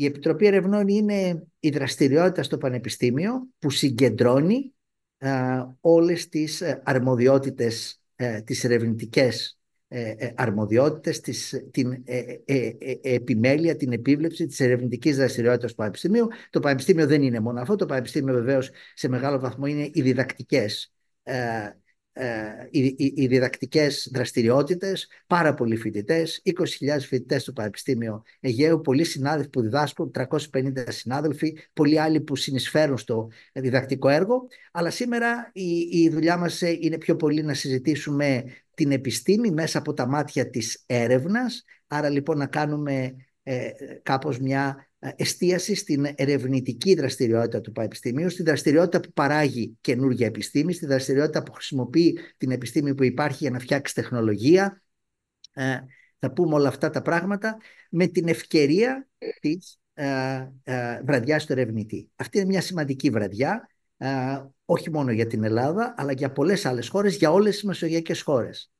Η Επιτροπή Ερευνών είναι η δραστηριότητα στο Πανεπιστήμιο που συγκεντρώνει α, όλες τις ε, αρμοδιότητες, ε, τις ερευνητικές ε, ε, αρμοδιότητες, της, την επιμέλεια, την επίβλεψη της ερευνητικής δραστηριότητας του Πανεπιστημίου. Το Πανεπιστήμιο δεν είναι μόνο αυτό, το Πανεπιστήμιο βεβαίως σε μεγάλο βαθμό είναι οι διδακτικές ε, οι, οι, οι διδακτικές δραστηριότητες, πάρα πολλοί φοιτητές, 20.000 φοιτητές στο Πανεπιστήμιο Αιγαίου, πολλοί συνάδελφοι που διδάσκουν, 350 συνάδελφοι, πολλοί άλλοι που συνεισφέρουν στο διδακτικό έργο. Αλλά σήμερα η, η δουλειά μας είναι πιο πολύ να συζητήσουμε την επιστήμη μέσα από τα μάτια της έρευνας, άρα λοιπόν να κάνουμε ε, κάπως μια εστίαση στην ερευνητική δραστηριότητα του Πανεπιστημίου, στην δραστηριότητα που παράγει καινούργια επιστήμη, στη δραστηριότητα που χρησιμοποιεί την επιστήμη που υπάρχει για να φτιάξει τεχνολογία. Ε, θα πούμε όλα αυτά τα πράγματα με την ευκαιρία της ε, ε, βραδιάς του ερευνητή. Αυτή είναι μια σημαντική βραδιά, ε, όχι μόνο για την Ελλάδα, αλλά για πολλές άλλες χώρες, για όλες τις μεσογειακές χώρες.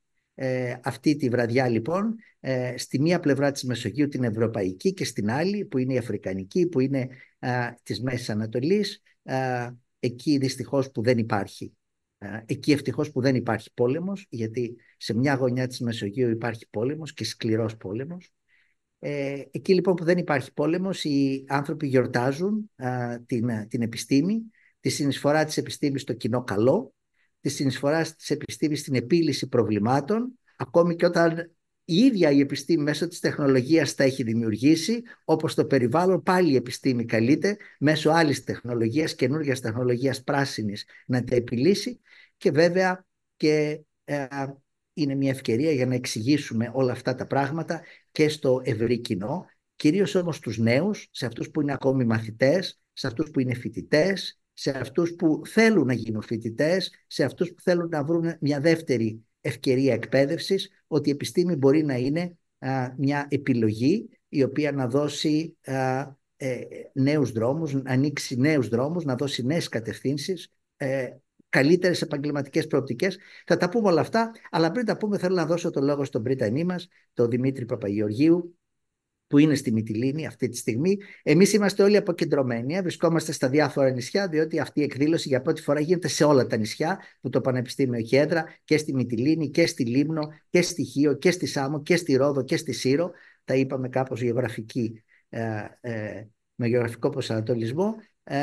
Ε, αυτή τη βραδιά λοιπόν ε, στη μία πλευρά της Μεσογείου την Ευρωπαϊκή και στην άλλη που είναι η Αφρικανική, που είναι ε, της Μέσης Ανατολής, ε, εκεί δυστυχώς που δεν υπάρχει. Εκεί ευτυχώς που δεν υπάρχει πόλεμος, γιατί σε μια γωνιά της Μεσογείου υπάρχει πόλεμος και σκληρός πόλεμος. Ε, εκεί λοιπόν που δεν υπάρχει πόλεμος, οι άνθρωποι γιορτάζουν την, την επιστήμη, τη συνεισφορά της επιστήμης στο κοινό καλό, τη συνεισφορά της επιστήμης στην επίλυση προβλημάτων, ακόμη και όταν η ίδια η επιστήμη μέσω της τεχνολογίας τα έχει δημιουργήσει, όπως το περιβάλλον πάλι η επιστήμη καλείται μέσω άλλης τεχνολογίας, καινούργιας τεχνολογίας πράσινης να τα επιλύσει. Και βέβαια και ε, είναι μια ευκαιρία για να εξηγήσουμε όλα αυτά τα πράγματα και στο ευρύ κοινό, κυρίως όμως στους νέους, σε αυτούς που είναι ακόμη μαθητές, σε αυτούς που είναι φοιτητές, σε αυτούς που θέλουν να γίνουν φοιτητές, σε αυτούς που θέλουν να βρουν μια δεύτερη ευκαιρία εκπαίδευσης, ότι η επιστήμη μπορεί να είναι μια επιλογή η οποία να δώσει α, ε, νέους δρόμους, να ανοίξει νέους δρόμους, να δώσει νέες κατευθύνσεις, ε, καλύτερες επαγγελματικές προοπτικές. Θα τα πούμε όλα αυτά, αλλά πριν τα πούμε θέλω να δώσω το λόγο στον Πρίτανή μας, τον Δημήτρη Παπαγεωργίου, που είναι στη Μυτιλίνη αυτή τη στιγμή. Εμείς είμαστε όλοι αποκεντρωμένοι, ε, βρισκόμαστε στα διάφορα νησιά, διότι αυτή η εκδήλωση για πρώτη φορά γίνεται σε όλα τα νησιά που το Πανεπιστήμιο έχει έδρα και στη Μυτιλίνη και στη Λίμνο και στη Χίο και στη Σάμο και στη Ρόδο και στη Σύρο. Τα είπαμε κάπως γεωγραφική, ε, ε, με γεωγραφικό προσανατολισμό. Ε,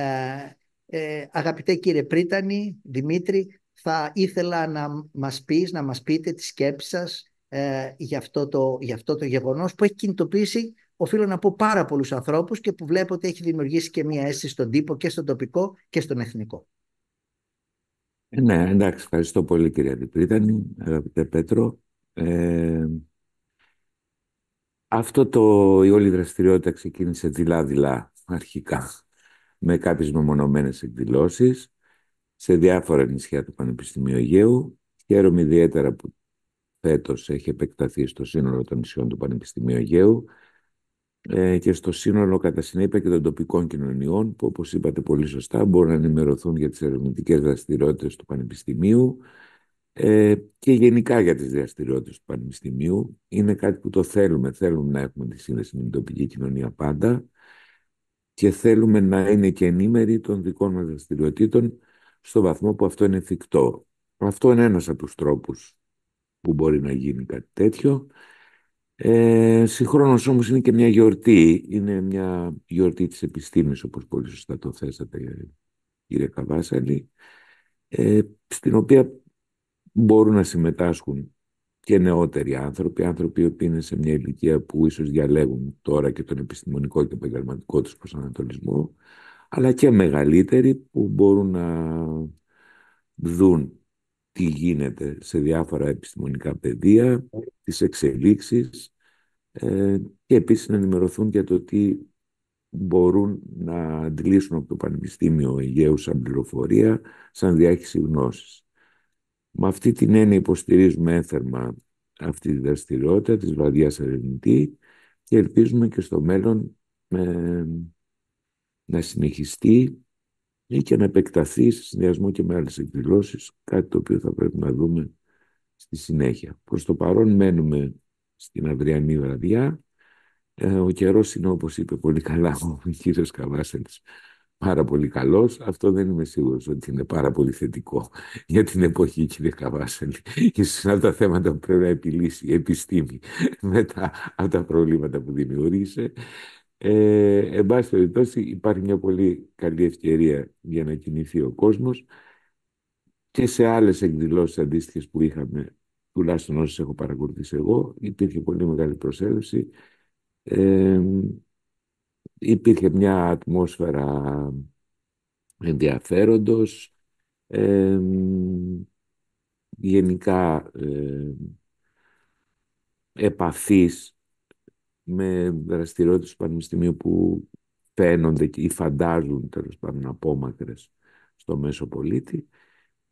ε, αγαπητέ κύριε Πρίτανη, Δημήτρη, θα ήθελα να μας πεις, να μας πείτε τη σκέψη σας ε, για, αυτό το, για αυτό το γεγονός που έχει κινητοποιήσει οφείλω να πω πάρα πολλούς ανθρώπους και που βλέπω ότι έχει δημιουργήσει και μια αίσθηση στον τύπο και στον τοπικό και στον εθνικό. Ε, ναι, εντάξει, ευχαριστώ πολύ κύριε Αντιπρίτανη, αγαπητέ Πέτρο. Ε, αυτό το, η όλη δραστηριότητα ξεκίνησε δειλά-δειλά αρχικά με κάποιες μεμονωμένες εκδηλώσεις σε διάφορα νησιά του Πανεπιστημίου Αιγαίου. Χαίρομαι ιδιαίτερα που φέτος έχει επεκταθεί στο σύνολο των νησιών του Πανεπιστημίου Αιγαίου ε, και στο σύνολο κατά συνέπεια και των τοπικών κοινωνιών που όπως είπατε πολύ σωστά μπορούν να ενημερωθούν για τις ερευνητικές δραστηριότητες του Πανεπιστημίου ε, και γενικά για τις δραστηριότητες του Πανεπιστημίου. Είναι κάτι που το θέλουμε. Θέλουμε να έχουμε τη σύνδεση με την τοπική κοινωνία πάντα και θέλουμε να είναι και ενήμεροι των δικών μας δραστηριοτήτων στο βαθμό που αυτό είναι εφικτό. Αυτό είναι ένας από τους τρόπους που μπορεί να γίνει κάτι τέτοιο. Ε, συγχρόνως όμως είναι και μια γιορτή, είναι μια γιορτή της επιστήμης όπως πολύ σωστά το θέσατε κύριε Καβάσαλη, ε, στην οποία μπορούν να συμμετάσχουν και νεότεροι άνθρωποι, άνθρωποι που είναι σε μια ηλικία που ίσως διαλέγουν τώρα και τον επιστημονικό και επαγγελματικό τους προσανατολισμό, αλλά και μεγαλύτεροι που μπορούν να δουν τι γίνεται σε διάφορα επιστημονικά πεδία, τις εξελίξεις ε, και επίσης να ενημερωθούν για το τι μπορούν να αντιλήσουν από το Πανεπιστήμιο Αιγαίου σαν πληροφορία, σαν διάχυση γνώσης. Με αυτή την έννοια υποστηρίζουμε έθερμα αυτή τη δραστηριότητα της βαδιάς ερευνητή και ελπίζουμε και στο μέλλον ε, να συνεχιστεί ή και να επεκταθεί σε συνδυασμό και με άλλες εκδηλώσεις, κάτι το οποίο θα πρέπει να δούμε στη συνέχεια. Προς το παρόν μένουμε στην αυριανή βραδιά Ε, ο καιρός είναι όπως είπε πολύ καλά ο κύριος Καβάσελης πάρα πολύ καλός. Αυτό δεν είμαι σίγουρος ότι είναι πάρα πολύ θετικό για την εποχή, κύριε Καβάσελη. Ίσως είναι από τα θέματα που πρέπει να επιλύσει η επιστήμη μετά από τα προβλήματα που δημιούργησε. Ε, εν πάση περιπτώσει υπάρχει μια πολύ καλή ευκαιρία για να κινηθεί ο κόσμος και σε άλλες εκδηλώσεις αντίστοιχες που είχαμε, τουλάχιστον όσες έχω παρακολουθήσει εγώ, υπήρχε πολύ μεγάλη προσέλευση. Ε, υπήρχε μια ατμόσφαιρα ενδιαφέροντος, ε, γενικά ε, επαφής με δραστηριότητες του Πανεπιστημίου που φαίνονται ή φαντάζουν τέλος πάντων απόμακρες στο μέσο πολίτη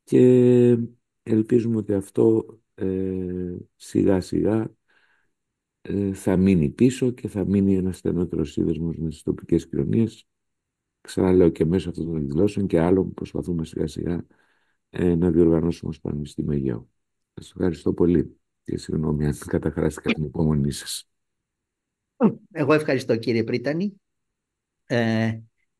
και ελπίζουμε ότι αυτό ε, σιγά σιγά ε, θα μείνει πίσω και θα μείνει ένας στενότερος σύνδεσμος με τις τοπικές κοινωνίες. Ξαναλέω και μέσω αυτών των εκδηλώσεων και άλλων που προσπαθούμε σιγά σιγά ε, να διοργανώσουμε ως Πανεπιστήμιο Αιγαίου. Σας ευχαριστώ πολύ και συγγνώμη αν καταχράστηκα την υπομονή σας. Εγώ ευχαριστώ κύριε Πρίτανη. Ε,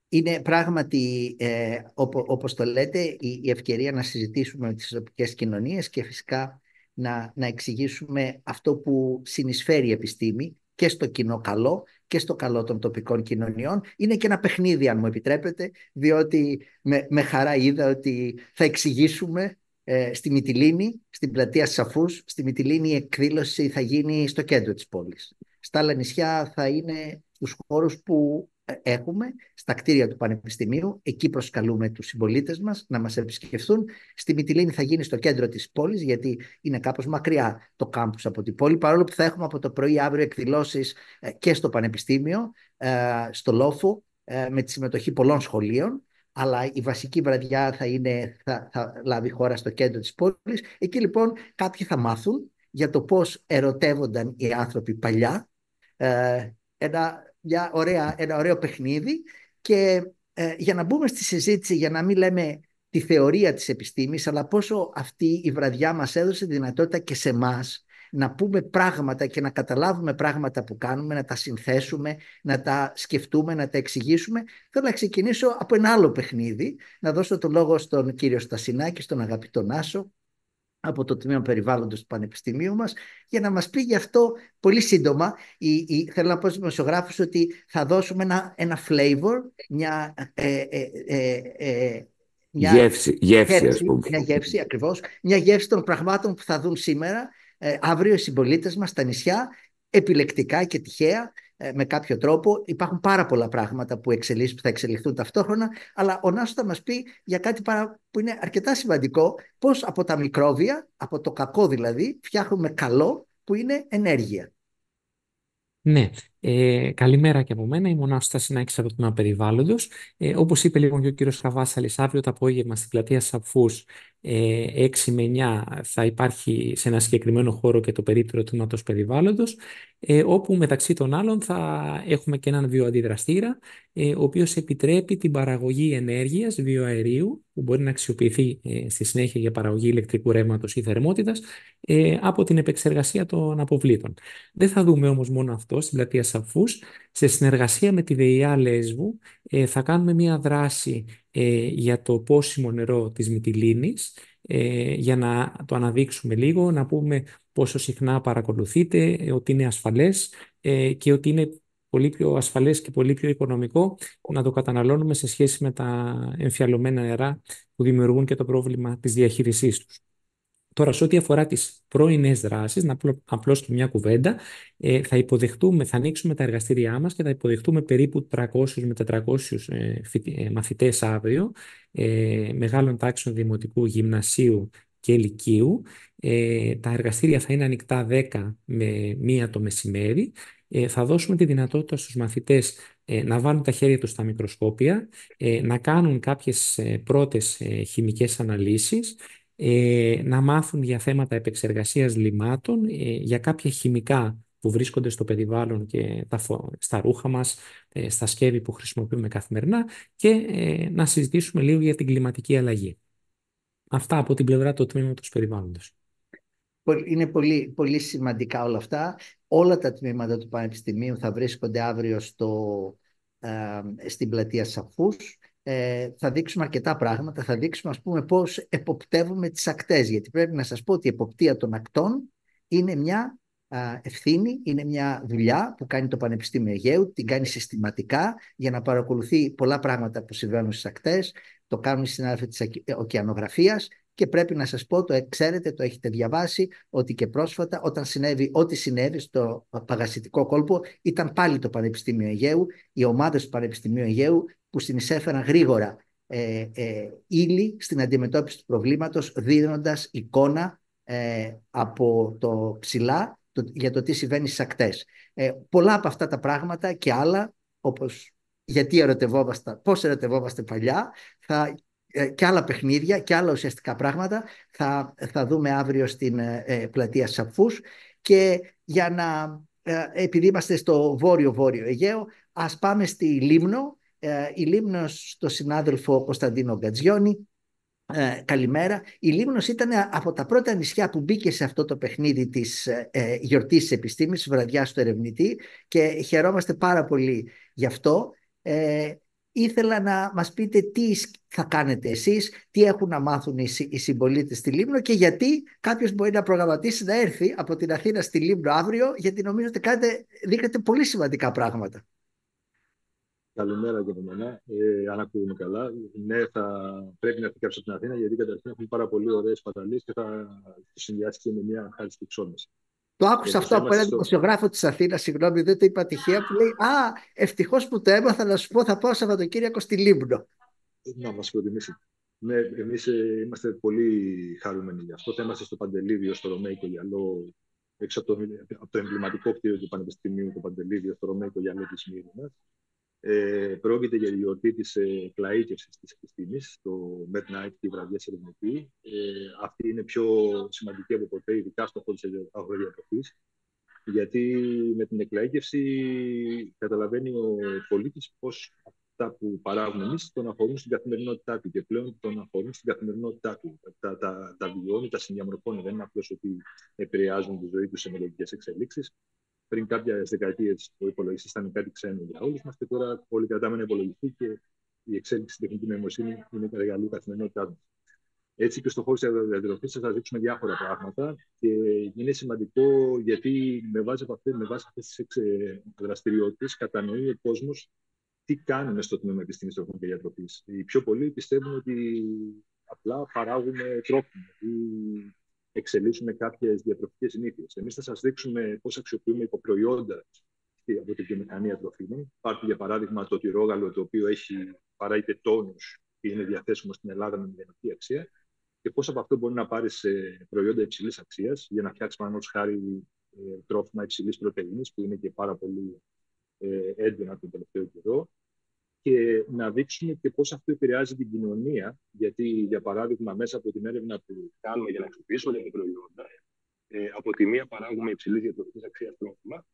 είναι πράγματι, ε, όπως το λέτε, η, η ευκαιρία να συζητήσουμε με τις τοπικές κοινωνίες και φυσικά να, να εξηγήσουμε αυτό που συνεισφέρει η επιστήμη και στο κοινό καλό και στο καλό των τοπικών κοινωνιών. Είναι και ένα παιχνίδι, αν μου επιτρέπετε, διότι με, με χαρά είδα ότι θα εξηγήσουμε ε, στη Μυτιλίνη, στην πλατεία Σαφούς. Στη Μυτιλίνη η εκδήλωση θα γίνει στο κέντρο της πόλης. Στα άλλα νησιά θα είναι στους χώρους που ε, έχουμε στα κτίρια του Πανεπιστημίου. Εκεί προσκαλούμε τους συμπολίτες μας να μας επισκεφθούν. Στη Μυτιλίνη θα γίνει στο κέντρο της πόλης, γιατί είναι κάπως μακριά το κάμπους από την πόλη, παρόλο που θα έχουμε από το πρωί αύριο εκδηλώσεις ε, και στο Πανεπιστήμιο, ε, στο Λόφο, με τη συμμετοχή πολλών σχολείων αλλά η βασική βραδιά θα, είναι, θα, θα λάβει χώρα στο κέντρο της πόλης. Εκεί λοιπόν κάποιοι θα μάθουν για το πώς ερωτεύονταν οι άνθρωποι παλιά, ένα μια ωραία, ένα ωραίο παιχνίδι και ε, για να μπούμε στη συζήτηση, για να μην λέμε τη θεωρία της επιστήμης, αλλά πόσο αυτή η βραδιά μας έδωσε δυνατότητα και σε εμάς να πούμε πράγματα και να καταλάβουμε πράγματα που κάνουμε, να τα συνθέσουμε, να τα σκεφτούμε, να τα εξηγήσουμε. Θέλω να ξεκινήσω από ένα άλλο παιχνίδι, να δώσω το λόγο στον κύριο Στασινάκη, στον αγαπητό Νάσο, από το Τμήμα Περιβάλλοντος του Πανεπιστημίου μας για να μας πει γι' αυτό πολύ σύντομα. Η, η, θέλω να πω στους δημοσιογράφους ότι θα δώσουμε ένα, ένα flavor, μια, ε, ε, ε, ε μια γεύση, γεύση, ας πούμε. Μια γεύση ακριβώς, μια γεύση των πραγμάτων που θα δουν σήμερα, ε, αύριο οι συμπολίτες μας στα νησιά, επιλεκτικά και τυχαία, ε, με κάποιο τρόπο. Υπάρχουν πάρα πολλά πράγματα που, που θα εξελιχθούν ταυτόχρονα, αλλά ο Νάσος θα μας πει για κάτι που είναι αρκετά σημαντικό, πώς από τα μικρόβια, από το κακό δηλαδή, φτιάχνουμε καλό που είναι ενέργεια. Ναι, ε, καλημέρα και από μένα. Είμαι ο Νάσο Στασινάκη από το τμήμα περιβάλλοντος. Ε, Όπως είπε λίγο και ο κύριος Καβάσαλη, αύριο το απόγευμα στην πλατεία Σαφούς, ε, 6 με 9, θα υπάρχει σε ένα συγκεκριμένο χώρο και το περίπτερο τμήματος περιβάλλοντος, ε, όπου μεταξύ των άλλων θα έχουμε και έναν βιοαντιδραστήρα, ε, ο οποίος επιτρέπει την παραγωγή ενέργειας βιοαερίου, που μπορεί να αξιοποιηθεί ε, στη συνέχεια για παραγωγή ηλεκτρικού ρεύματος ή θερμότητας, ε, από την επεξεργασία των αποβλήτων. Δεν θα δούμε όμως μόνο αυτό στην πλατεία Σαφούς, σε συνεργασία με τη ΔΕΙΑ Λέσβου ε, θα κάνουμε μια δράση ε, για το πόσιμο νερό της Μυτιλίνης ε, για να το αναδείξουμε λίγο, να πούμε πόσο συχνά παρακολουθείτε, ότι είναι ασφαλές και ότι είναι πολύ πιο ασφαλές και πολύ πιο οικονομικό να το καταναλώνουμε σε σχέση με τα εμφιαλωμένα νερά που δημιουργούν και το πρόβλημα της διαχείρισής τους. Τώρα, σε ό,τι αφορά τις πρωινές δράσεις, να απλώ και μια κουβέντα, ε, θα υποδεχτούμε, θα ανοίξουμε τα εργαστήριά μας και θα υποδεχτούμε περίπου 300 με 400 ε, ε, μαθητές αύριο, ε, μεγάλων τάξεων δημοτικού, γυμνασίου και λυκείου. Ε, τα εργαστήρια θα είναι ανοιχτά 10 με 1 το μεσημέρι. Ε, θα δώσουμε τη δυνατότητα στους μαθητές ε, να βάλουν τα χέρια τους στα μικροσκόπια, ε, να κάνουν κάποιες πρώτες χημικές αναλύσεις ε, να μάθουν για θέματα επεξεργασίας λιμάτων, ε, για κάποια χημικά που βρίσκονται στο περιβάλλον και τα, στα ρούχα μας, ε, στα σκεύη που χρησιμοποιούμε καθημερινά και ε, να συζητήσουμε λίγο για την κλιματική αλλαγή. Αυτά από την πλευρά του τμήματος περιβάλλοντος. είναι πολύ, πολύ σημαντικά όλα αυτά. Όλα τα τμήματα του Πανεπιστημίου θα βρίσκονται αύριο στο, ε, στην πλατεία Σαφούς. Ε, θα δείξουμε αρκετά πράγματα. Θα δείξουμε, ας πούμε, πώς εποπτεύουμε τις ακτές. Γιατί πρέπει να σας πω ότι η εποπτεία των ακτών είναι μια ευθύνη, είναι μια δουλειά που κάνει το Πανεπιστήμιο Αιγαίου, την κάνει συστηματικά για να παρακολουθεί πολλά πράγματα που συμβαίνουν στις ακτές, το κάνουν οι συνάδελφοι της ωκεανογραφίας και πρέπει να σας πω, το ξέρετε, το έχετε διαβάσει, ότι και πρόσφατα όταν συνέβη ό,τι συνέβη στο παγασιτικό κόλπο ήταν πάλι το Πανεπιστήμιο Αιγαίου, οι ομάδες του Πανεπιστημίου Αιγαίου που συνεισέφεραν γρήγορα ε, ε, ύλη στην αντιμετώπιση του προβλήματος δίνοντας εικόνα ε, από το ψηλά το, για το τι συμβαίνει στις ακτές. Ε, πολλά από αυτά τα πράγματα και άλλα, όπως γιατί ερωτευόμαστε, πώς ερωτευόμαστε παλιά, θα, ε, και άλλα παιχνίδια και άλλα ουσιαστικά πράγματα θα, θα δούμε αύριο στην ε, ε πλατεία Σαφούς και για να, ε, επειδή είμαστε στο βόρειο-βόρειο Αιγαίο, ας πάμε στη Λίμνο, η Λίμνος στο συνάδελφο Κωνσταντίνο Γκατζιόνι, ε, καλημέρα. Η Λίμνος ήταν από τα πρώτα νησιά που μπήκε σε αυτό το παιχνίδι της ε, ε γιορτής της επιστήμης, της βραδιάς του ερευνητή και χαιρόμαστε πάρα πολύ γι' αυτό. Ε, ήθελα να μας πείτε τι θα κάνετε εσείς, τι έχουν να μάθουν οι, οι συμπολίτες στη Λίμνο και γιατί κάποιος μπορεί να προγραμματίσει να έρθει από την Αθήνα στη Λίμνο αύριο, γιατί νομίζω ότι κάνετε, δείχνετε πολύ σημαντικά πράγματα. Καλημέρα και από μένα. Ε, αν ακούγουμε καλά. Ναι, θα πρέπει να έρθει κάποιο από την Αθήνα, γιατί καταρχήν έχουν πάρα πολύ ωραίες παταλίες και θα το συνδυάσει και με μια χάρη στη ξόμεση. Το άκουσα αυτό από έναν δημοσιογράφο της Αθήνας, συγγνώμη, δεν το είπα τυχαία, που λέει Α, ευτυχώς που το έμαθα να σου πω, θα πάω Σαββατοκύριακο στη Λίμνο. Να μας προτιμήσει. Ναι, εμείς ε, είμαστε πολύ χαρούμενοι γι' αυτό. Θα είμαστε στο Παντελίδιο, στο Ρωμαϊκό Γυαλό, έξω από το, από το εμβληματικό κτίριο του Πανεπιστημίου, το Παντελίδιο, στο Ρωμαϊκό Γυαλό της Μύρινας. Ε, πρόκειται για τη γιορτή της ε, πλαίκευση της επιστήμη, το Midnight και η βραδιά ερευνητή. Ε, αυτή είναι πιο σημαντική από ποτέ, ειδικά στο χώρο της αγροδιατροφή, γιατί με την εκλαίκευση καταλαβαίνει ο πολίτης πώς αυτά που παράγουμε εμείς τον αφορούν στην καθημερινότητά του και πλέον τον αφορούν στην καθημερινότητά του. Τα, τα, τα βιώνει, τα συνδιαμορφώνει. Δεν είναι απλώς ότι επηρεάζουν τη ζωή τους σε μελλοντικές εξελίξεις πριν κάποιε δεκαετίε ο υπολογιστή ήταν κάτι ξένο για όλους μας και τώρα όλοι κρατάμε ένα υπολογιστή και η εξέλιξη στην τεχνική νοημοσύνη είναι τα εργαλεία καθημερινότητά μας. Έτσι και στο χώρο της διατροφής θα δείξουμε διάφορα πράγματα και είναι σημαντικό γιατί με βάση, αυτές τις έξι δραστηριότητες κατανοεί ο κόσμος τι κάνουμε στο τμήμα επιστήμη τροφών και διατροφής. Οι πιο πολλοί πιστεύουν ότι απλά παράγουμε τρόφιμα ή εξελίσσουμε κάποιες διατροφικές συνήθειες. Εμείς θα σας δείξουμε πώς αξιοποιούμε υποπροϊόντα από την βιομηχανία τροφίμων. Υπάρχει, για παράδειγμα, το τυρόγαλο, το οποίο έχει παράγεται τόνους και είναι διαθέσιμο στην Ελλάδα με μηδενική αξία. Και πώς από αυτό μπορεί να πάρει προϊόντα υψηλής αξίας για να φτιάξεις, παραδείγματος χάρη, ε, τρόφιμα υψηλής πρωτενη, που είναι και πάρα πολύ ε, έντονα τον τελευταίο καιρό και να δείξουμε και πώς αυτό επηρεάζει την κοινωνία. Γιατί, για παράδειγμα, μέσα από την έρευνα που κάνουμε για να αξιοποιήσουμε τα προϊόντα, ε, από τη μία παράγουμε υψηλής διατροφικής αξίας τρόφιμα,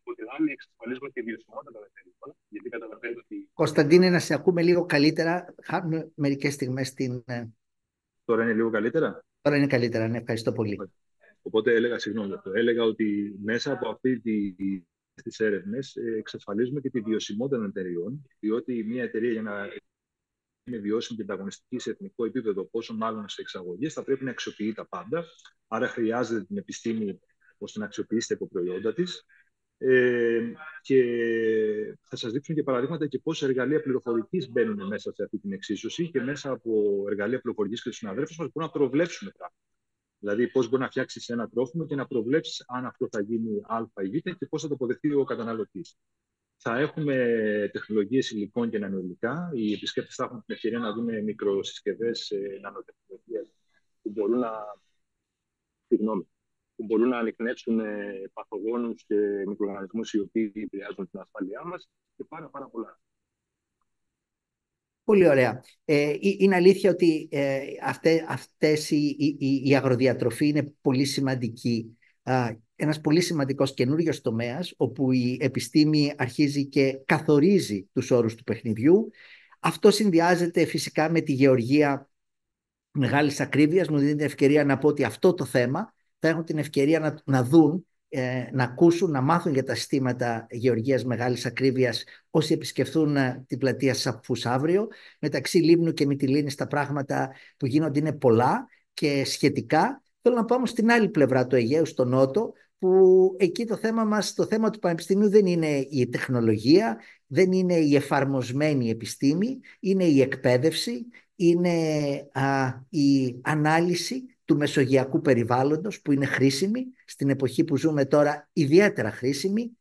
από την άλλη εξασφαλίζουμε τη βιωσιμότητα των εταιρικών. Γιατί καταλαβαίνετε ότι. Κωνσταντίνε, να σε ακούμε λίγο καλύτερα. Χάνουμε μερικές στιγμές την. Ε, Τώρα είναι λίγο καλύτερα; Τώρα είναι καλύτερα, ναι, ευχαριστώ πολύ. Οπότε έλεγα, συγγνώμη, έλεγα ότι μέσα από αυτή τη στις έρευνες ε, εξασφαλίζουμε και τη βιωσιμότητα των εταιριών, διότι μια εταιρεία για να είναι βιώσιμη και ανταγωνιστική σε εθνικό επίπεδο, πόσο μάλλον σε εξαγωγές, θα πρέπει να αξιοποιεί τα πάντα. Άρα χρειάζεται την επιστήμη ώστε να αξιοποιήσει τα υποπροϊόντα της. Ε, και θα σας δείξω και παραδείγματα και πόσα εργαλεία πληροφορικής μπαίνουν μέσα σε αυτή την εξίσωση και μέσα από εργαλεία πληροφορικής και του συναδέλφους μας μπορούμε να προβλέψουμε πράγματα. Δηλαδή, πώς μπορεί να φτιάξεις ένα τρόφιμο και να προβλέψεις αν αυτό θα γίνει Α ή Β και πώς θα το αποδεχτεί ο καταναλωτής. Θα έχουμε τεχνολογίες υλικών και νανοηλικά. Οι επισκέπτες θα έχουν την ευκαιρία να δουν μικροσυσκευές ε, νανοτεχνολογία που μπορούν να. Συγγνώμη, που μπορούν να ανοιχνεύσουν ε, παθογόνους και μικροοργανισμούς οι οποίοι επηρεάζουν την ασφάλειά μας και πάρα, πάρα πολλά. Πολύ ωραία. Ε, είναι αλήθεια ότι ε, αυτές, αυτές η, η, η, αγροδιατροφή είναι πολύ σημαντική. Α, ένας πολύ σημαντικός καινούριος τομέας όπου η επιστήμη αρχίζει και καθορίζει τους όρους του παιχνιδιού. Αυτό συνδυάζεται φυσικά με τη γεωργία μεγάλης ακρίβειας. Μου δίνει την ευκαιρία να πω ότι αυτό το θέμα θα έχουν την ευκαιρία να, να δουν ε, να ακούσουν, να μάθουν για τα συστήματα γεωργίας μεγάλης ακρίβειας όσοι επισκεφθούν ε, την πλατεία Σαφούς αύριο. Μεταξύ Λίμνου και Μυτιλίνης τα πράγματα που γίνονται είναι πολλά και σχετικά. Θέλω να πάμε στην άλλη πλευρά του Αιγαίου, στο Νότο, που εκεί το θέμα μας, το θέμα του Πανεπιστημίου δεν είναι η τεχνολογία, δεν είναι η εφαρμοσμένη επιστήμη, είναι η εκπαίδευση, είναι η ανάλυση του μεσογειακού περιβάλλοντος που είναι χρήσιμη, στην εποχή που ζούμε τώρα ιδιαίτερα χρήσιμη.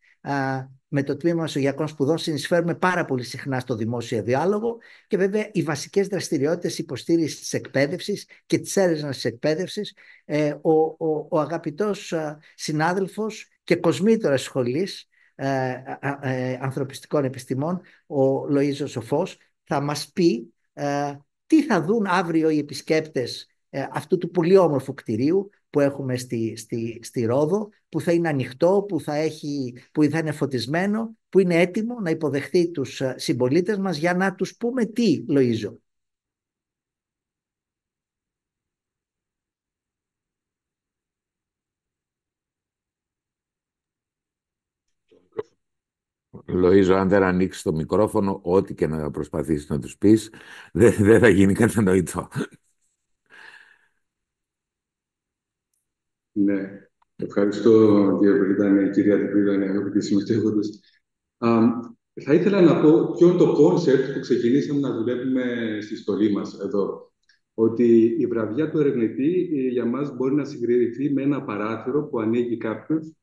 με το Τμήμα Μεσογειακών Σπουδών συνεισφέρουμε πάρα πολύ συχνά στο δημόσιο διάλογο και βέβαια οι βασικές δραστηριότητες υποστήριξης της εκπαίδευσης και της έρευνας της εκπαίδευσης ε, ο, ο, ο αγαπητός συνάδελφος και κοσμήτωρας σχολής ε, ε, ανθρωπιστικών επιστημών, ο Λοΐζος Σοφός, θα μας πει τι θα δουν αύριο οι επισκέπτες ε, αυτού του πολύ όμορφου κτηρίου που έχουμε στη, στη, στη Ρόδο, που θα είναι ανοιχτό, που θα, έχει, που θα είναι φωτισμένο, που είναι έτοιμο να υποδεχθεί τους ε, συμπολίτες μας για να τους πούμε τι, Λοΐζο. Λοΐζο, αν δεν ανοίξεις το μικρόφωνο, ό,τι και να προσπαθήσεις να τους πεις, δεν, δεν θα γίνει κατανοητό. Ναι, ευχαριστώ κύριε Πρύτανη, κυρία Αντιπρύτανη, αγαπητοί συμμετέχοντες. Θα ήθελα να πω ποιο είναι το concept που ξεκινήσαμε να δουλεύουμε στη σχολή μας εδώ. Ότι η βραδιά του ερευνητή ε, για μας μπορεί να συγκριθεί με ένα παράθυρο που ανοίγει κάποιος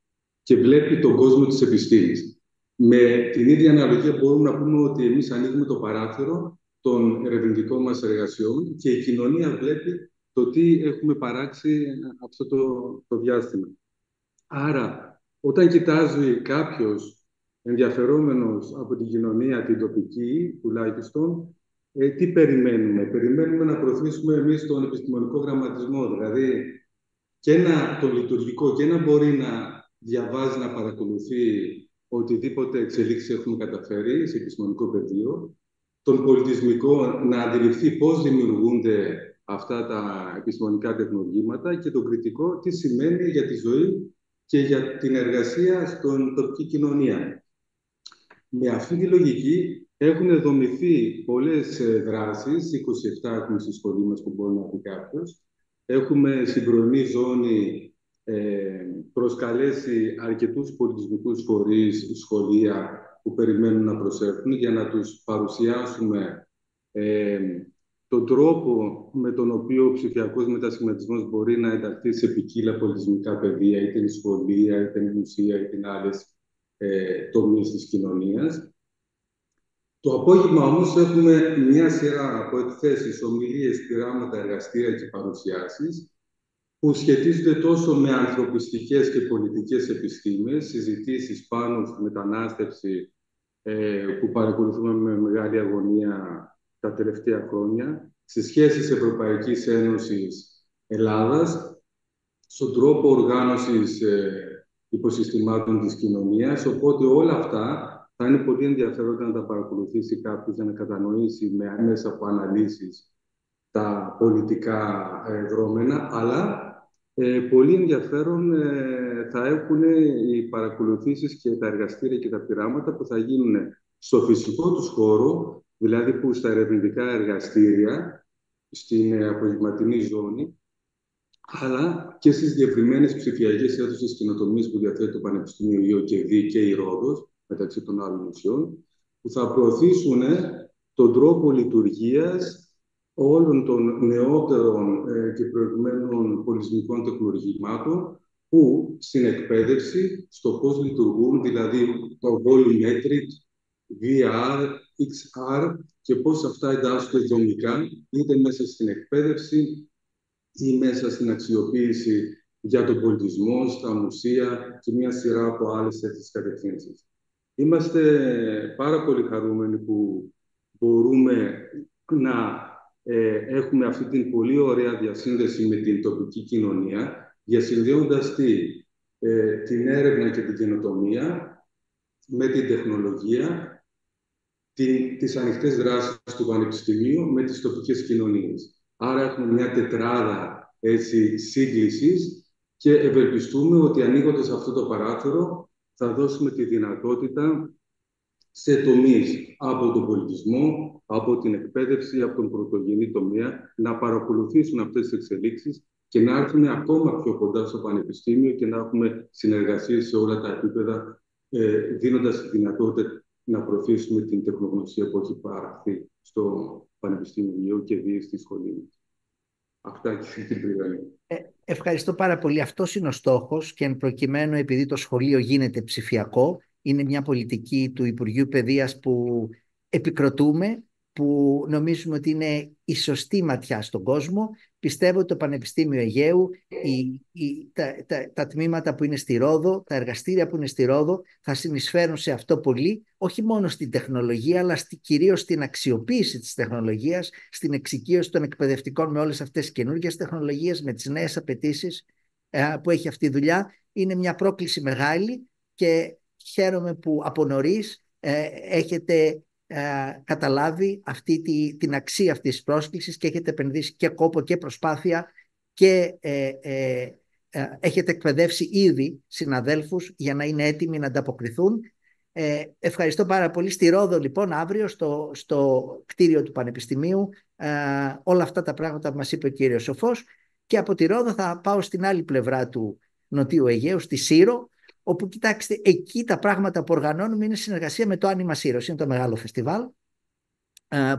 και βλέπει τον κόσμο της επιστήμης. Με την ίδια αναλογία μπορούμε να πούμε ότι εμείς ανοίγουμε το παράθυρο των ερευνητικών μας εργασιών και η κοινωνία βλέπει το τι έχουμε παράξει αυτό το, το διάστημα. Άρα, όταν κοιτάζει κάποιος ενδιαφερόμενος από την κοινωνία, την τοπική τουλάχιστον, ε, τι περιμένουμε; Περιμένουμε να προωθήσουμε εμείς τον επιστημονικό γραμματισμό, δηλαδή και ένα, το λειτουργικό και να μπορεί να διαβάζει, να παρακολουθεί οτιδήποτε εξελίξεις έχουμε καταφέρει σε επιστημονικό πεδίο, τον πολιτισμικό να αντιληφθεί πώς δημιουργούνται αυτά τα επιστημονικά τεχνολογήματα και το κριτικό τι σημαίνει για τη ζωή και για την εργασία στον τοπική κοινωνία. Με αυτή τη λογική έχουν δομηθεί πολλές ε, δράσεις, 27 έχουμε στη σχολή μας που μπορεί να πει κάποιος. Έχουμε στην πρωινή ζώνη ε, προσκαλέσει αρκετούς πολιτισμικούς φορείς, σχολεία που περιμένουν να προσέρθουν για να τους παρουσιάσουμε ε, τον τρόπο με τον οποίο ο ψηφιακός μετασχηματισμός μπορεί να ενταχθεί σε ποικίλα πολιτισμικά πεδία, είτε είναι σχολεία, είτε είναι μουσεία, είτε είναι άλλες ε, τομείς της κοινωνίας. Το απόγευμα όμως έχουμε μια σειρά από εκθέσεις, ομιλίες, πειράματα, εργαστήρια και παρουσιάσεις που σχετίζονται τόσο με ανθρωπιστικές και πολιτικές επιστήμες, συζητήσεις πάνω στη μετανάστευση ε, που παρακολουθούμε με μεγάλη αγωνία τα τελευταία χρόνια στις σχέσεις Ευρωπαϊκής Ένωσης Ελλάδας, στον τρόπο οργάνωσης ε, υποσυστημάτων της κοινωνίας, οπότε όλα αυτά θα είναι πολύ ενδιαφέροντα να τα παρακολουθήσει κάποιος για να κατανοήσει με, μέσα από αναλύσεις τα πολιτικά ε, δρόμενα, αλλά ε, πολύ ενδιαφέρον ε, θα έχουν οι παρακολουθήσεις και τα εργαστήρια και τα πειράματα που θα γίνουν στο φυσικό τους χώρο δηλαδή που στα ερευνητικά εργαστήρια, στην ε, απογευματινή ζώνη, αλλά και στις διευρυμένες ψηφιακές αίθουσες κοινοτομίες που διαθέτει το Πανεπιστήμιο Ιω και Δή και η Ρόδος, μεταξύ των άλλων μουσιών, που θα προωθήσουν ε, τον τρόπο λειτουργίας όλων των νεότερων ε, και προηγουμένων πολιτισμικών τεχνολογημάτων που στην εκπαίδευση, στο πώς λειτουργούν, δηλαδή το volumetric, VR, XR και πώς αυτά εντάσσονται δομικά, είτε μέσα στην εκπαίδευση ή μέσα στην αξιοποίηση για τον πολιτισμό, στα μουσεία και μια σειρά από άλλες τέτοιες κατευθύνσεις. Είμαστε πάρα πολύ χαρούμενοι που μπορούμε να ε, έχουμε αυτή την πολύ ωραία διασύνδεση με την τοπική κοινωνία, διασυνδέοντας τη, ε, την έρευνα και την καινοτομία με την τεχνολογία τι, τις ανοιχτές δράσεις του Πανεπιστημίου με τις τοπικές κοινωνίες. Άρα έχουμε μια τετράδα έτσι, σύγκλησης και ευελπιστούμε ότι ανοίγοντας αυτό το παράθυρο θα δώσουμε τη δυνατότητα σε τομείς από τον πολιτισμό, από την εκπαίδευση, από τον πρωτογενή τομέα, να παρακολουθήσουν αυτές τις εξελίξεις και να έρθουν ακόμα πιο κοντά στο Πανεπιστήμιο και να έχουμε συνεργασίες σε όλα τα επίπεδα, ε, δίνοντας τη δυνατότητα να προωθήσουμε την τεχνογνωσία που έχει παραχθεί στο Πανεπιστήμιο και δει στη σχολή μας. Αυτά και την ε, Ευχαριστώ πάρα πολύ. Αυτός είναι ο στόχος και εν προκειμένου επειδή το σχολείο γίνεται ψηφιακό, είναι μια πολιτική του Υπουργείου Παιδείας που επικροτούμε, που νομίζουμε ότι είναι η σωστή ματιά στον κόσμο. Πιστεύω ότι το Πανεπιστήμιο Αιγαίου, η, τα, τα, τα τμήματα που είναι στη Ρόδο, τα εργαστήρια που είναι στη Ρόδο, θα συνεισφέρουν σε αυτό πολύ, όχι μόνο στην τεχνολογία, αλλά στη, κυρίως στην αξιοποίηση της τεχνολογίας, στην εξοικείωση των εκπαιδευτικών με όλες αυτές τις καινούργιες τεχνολογίες, με τις νέες απαιτήσεις ε, που έχει αυτή η δουλειά. Είναι μια πρόκληση μεγάλη και χαίρομαι που από νωρίς ε, έχετε ε, καταλάβει αυτή τη, την αξία αυτής της πρόσκλησης και έχετε επενδύσει και κόπο και προσπάθεια και ε, ε, έχετε εκπαιδεύσει ήδη συναδέλφους για να είναι έτοιμοι να ανταποκριθούν. ευχαριστώ πάρα πολύ. Στη Ρόδο λοιπόν αύριο στο, στο κτίριο του Πανεπιστημίου όλα αυτά τα πράγματα που μας είπε ο κύριος Σοφός και από τη Ρόδο θα πάω στην άλλη πλευρά του Νοτιού Αιγαίου, στη Σύρο, όπου κοιτάξτε, εκεί τα πράγματα που οργανώνουμε είναι συνεργασία με το Άνιμα Σύρος. Είναι το μεγάλο φεστιβάλ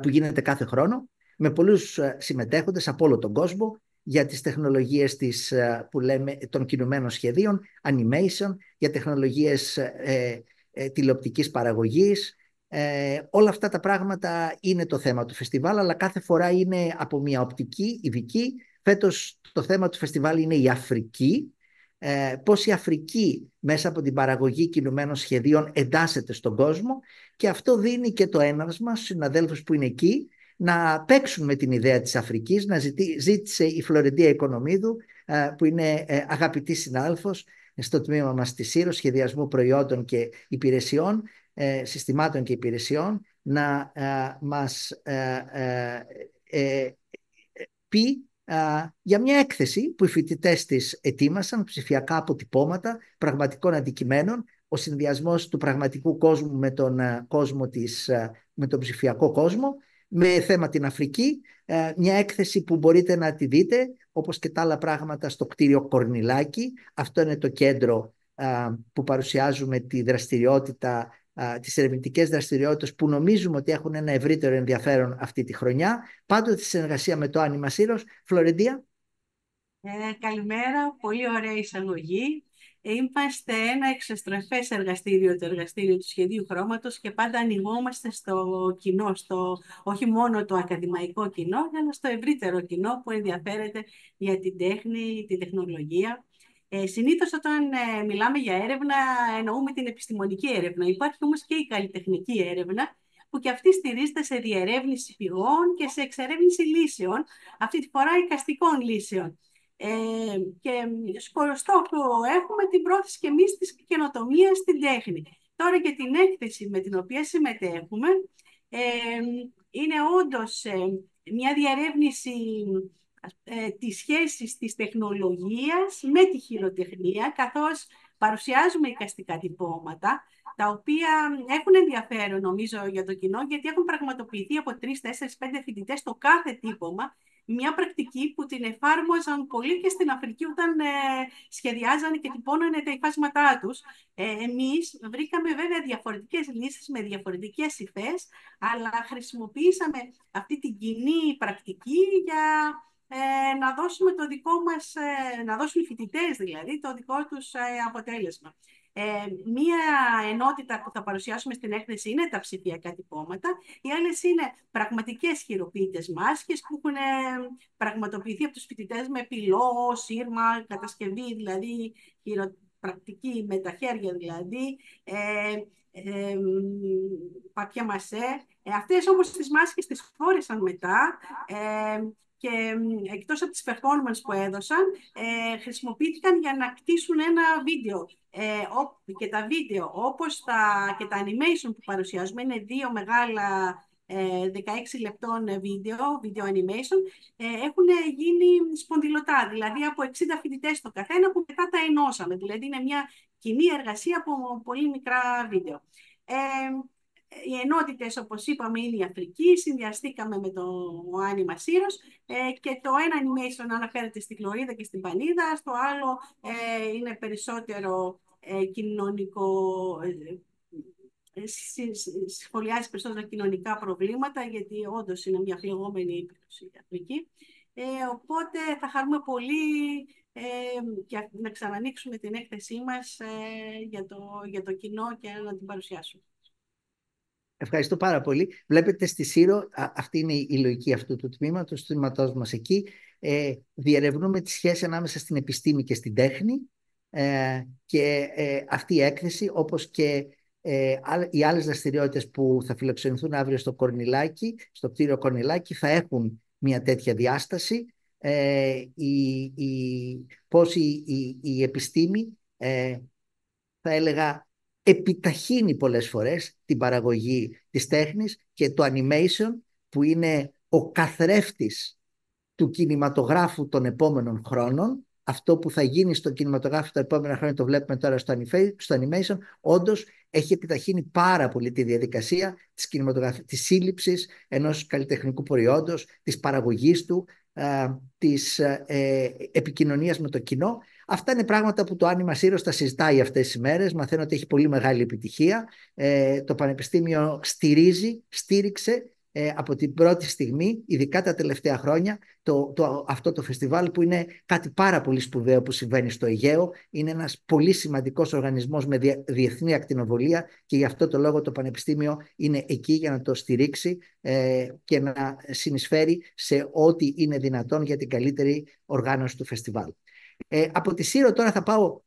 που γίνεται κάθε χρόνο με πολλούς συμμετέχοντες από όλο τον κόσμο για τις τεχνολογίες της, που λέμε, των κινουμένων σχεδίων, animation, για τεχνολογίες ε, ε, τηλεοπτικής παραγωγής. Ε, όλα αυτά τα πράγματα είναι το θέμα του φεστιβάλ, αλλά κάθε φορά είναι από μια οπτική ειδική. Φέτος το θέμα του φεστιβάλ είναι η Αφρική, ε, πώς η Αφρική μέσα από την παραγωγή κινουμένων σχεδίων εντάσσεται στον κόσμο και αυτό δίνει και το έναυσμα στους συναδέλφους που είναι εκεί να παίξουν με την ιδέα της Αφρικής, να ζήτησε η Φλωρεντία Οικονομίδου ε, που είναι ε, αγαπητής συνάδελφος στο τμήμα μας της ΣΥΡΟ, σχεδιασμού προϊόντων και υπηρεσιών, ε, συστημάτων και υπηρεσιών, να μας πει για μια έκθεση που οι φοιτητές της ετοίμασαν, ψηφιακά αποτυπώματα πραγματικών αντικειμένων, ο συνδυασμός του πραγματικού κόσμου με τον, κόσμο της, με τον ψηφιακό κόσμο, με θέμα την Αφρική, μια έκθεση που μπορείτε να τη δείτε, όπως και τα άλλα πράγματα στο κτίριο Κορνιλάκη. Αυτό είναι το κέντρο που παρουσιάζουμε τη δραστηριότητα τις ερευνητικές δραστηριότητες που νομίζουμε ότι έχουν ένα ευρύτερο ενδιαφέρον αυτή τη χρονιά. Πάντοτε στη συνεργασία με το Άνιμα Σύρος. Φλωρεντία. Ε, καλημέρα, πολύ ωραία εισαγωγή. Είμαστε ένα εξωστρεφές εργαστήριο, το εργαστήριο του σχεδίου χρώματος και πάντα ανοιγόμαστε στο κοινό, στο, όχι μόνο το ακαδημαϊκό κοινό, αλλά στο ευρύτερο κοινό που ενδιαφέρεται για την τέχνη, την τεχνολογία ε, συνήθως όταν ε, μιλάμε για έρευνα εννοούμε την επιστημονική έρευνα. Υπάρχει όμως και η καλλιτεχνική έρευνα που και αυτή στηρίζεται σε διερεύνηση πηγών και σε εξερεύνηση λύσεων, αυτή τη φορά εικαστικών λύσεων. Ε, και στόχο έχουμε την πρόθεση και εμείς της καινοτομίας στην τέχνη. Τώρα και την έκθεση με την οποία συμμετέχουμε ε, είναι όντως ε, μια διερεύνηση ε, τις σχέσεις της τεχνολογίας με τη χειροτεχνία, καθώς παρουσιάζουμε εικαστικά τυπώματα, τα οποία έχουν ενδιαφέρον νομίζω για το κοινό, γιατί έχουν πραγματοποιηθεί από τρεις, τέσσερις, πέντε φοιτητές το κάθε τύπομα, μια πρακτική που την εφάρμοζαν πολύ και στην Αφρική όταν ε, σχεδιάζανε και τυπώνανε τα υφάσματά τους. Ε, εμείς βρήκαμε βέβαια διαφορετικές λύσεις με διαφορετικές υφές, αλλά χρησιμοποίησαμε αυτή την κοινή πρακτική για ε, να δώσουμε το δικό μας, ε, να δώσουν οι φοιτητές δηλαδή, το δικό τους ε, αποτέλεσμα. Ε, μία ενότητα που θα παρουσιάσουμε στην έκθεση είναι τα ψηφιακά τυπώματα. Οι άλλες είναι πραγματικές χειροποίητες μάσκες που έχουν πραγματοποιηθεί από τους φοιτητές με πυλό, σύρμα, κατασκευή, δηλαδή χειροπρακτική με τα χέρια δηλαδή, ε, ε, παπιά μασέ. Ε, αυτές όμως τις μάσκες τις φόρεσαν μετά ε, και εκτός από τις performance που έδωσαν, ε, χρησιμοποιήθηκαν για να κτίσουν ένα βίντεο. Ε, και τα βίντεο, όπως τα, και τα animation που παρουσιάζουμε, είναι δύο μεγάλα 16 λεπτών βίντεο, video animation, έχουν γίνει σπονδυλωτά, δηλαδή από 60 φοιτητές το καθένα που μετά τα ενώσαμε. Δηλαδή είναι μια κοινή εργασία από πολύ μικρά βίντεο. Ε, οι ενότητες, όπως είπαμε, είναι η Αφρική, συνδυαστήκαμε με το Άνιμα Σύρος ε, και το ένα animation αναφέρεται στην Κλωρίδα και στην Πανίδα, στο άλλο ε, είναι περισσότερο ε, κοινωνικό, ε, σχολιάζει περισσότερα κοινωνικά προβλήματα, γιατί όντως είναι μια φλεγόμενη η Αφρική. Ε, οπότε θα χαρούμε πολύ ε, για να ξανανοίξουμε την έκθεσή μας ε, για, το, για το κοινό και να την παρουσιάσουμε. Ευχαριστώ πάρα πολύ. Βλέπετε στη ΣΥΡΟ, αυτή είναι η λογική αυτού του τμήματος, του τμήματός μας εκεί. Ε, διερευνούμε τη σχέση ανάμεσα στην επιστήμη και στην τέχνη ε, και ε, αυτή η έκθεση, όπως και ε, οι άλλες δραστηριότητες που θα φιλοξενηθούν αύριο στο Κορνιλάκι, στο κτίριο Κορνιλάκι, θα έχουν μια τέτοια διάσταση. Ε, η, η, πώς η, η, η επιστήμη, ε, θα έλεγα, επιταχύνει πολλές φορές την παραγωγή της τέχνης και το animation που είναι ο καθρέφτης του κινηματογράφου των επόμενων χρόνων. Αυτό που θα γίνει στο κινηματογράφο τα επόμενα χρόνια, το βλέπουμε τώρα στο, animation, όντως έχει επιταχύνει πάρα πολύ τη διαδικασία της, της σύλληψης ενός καλλιτεχνικού προϊόντος, της παραγωγής του, ε, της ε, επικοινωνίας με το κοινό Αυτά είναι πράγματα που το Άνιμα Σύρος τα συζητάει αυτές τις μέρες. Μαθαίνω ότι έχει πολύ μεγάλη επιτυχία. Ε, το Πανεπιστήμιο στηρίζει, στήριξε ε, από την πρώτη στιγμή, ειδικά τα τελευταία χρόνια, το, το, αυτό το φεστιβάλ που είναι κάτι πάρα πολύ σπουδαίο που συμβαίνει στο Αιγαίο. Είναι ένας πολύ σημαντικός οργανισμός με διεθνή ακτινοβολία και γι' αυτό το λόγο το Πανεπιστήμιο είναι εκεί για να το στηρίξει ε, και να συνεισφέρει σε ό,τι είναι δυνατόν για την καλύτερη οργάνωση του φεστιβάλ. Ε, από τη Σύρο τώρα θα πάω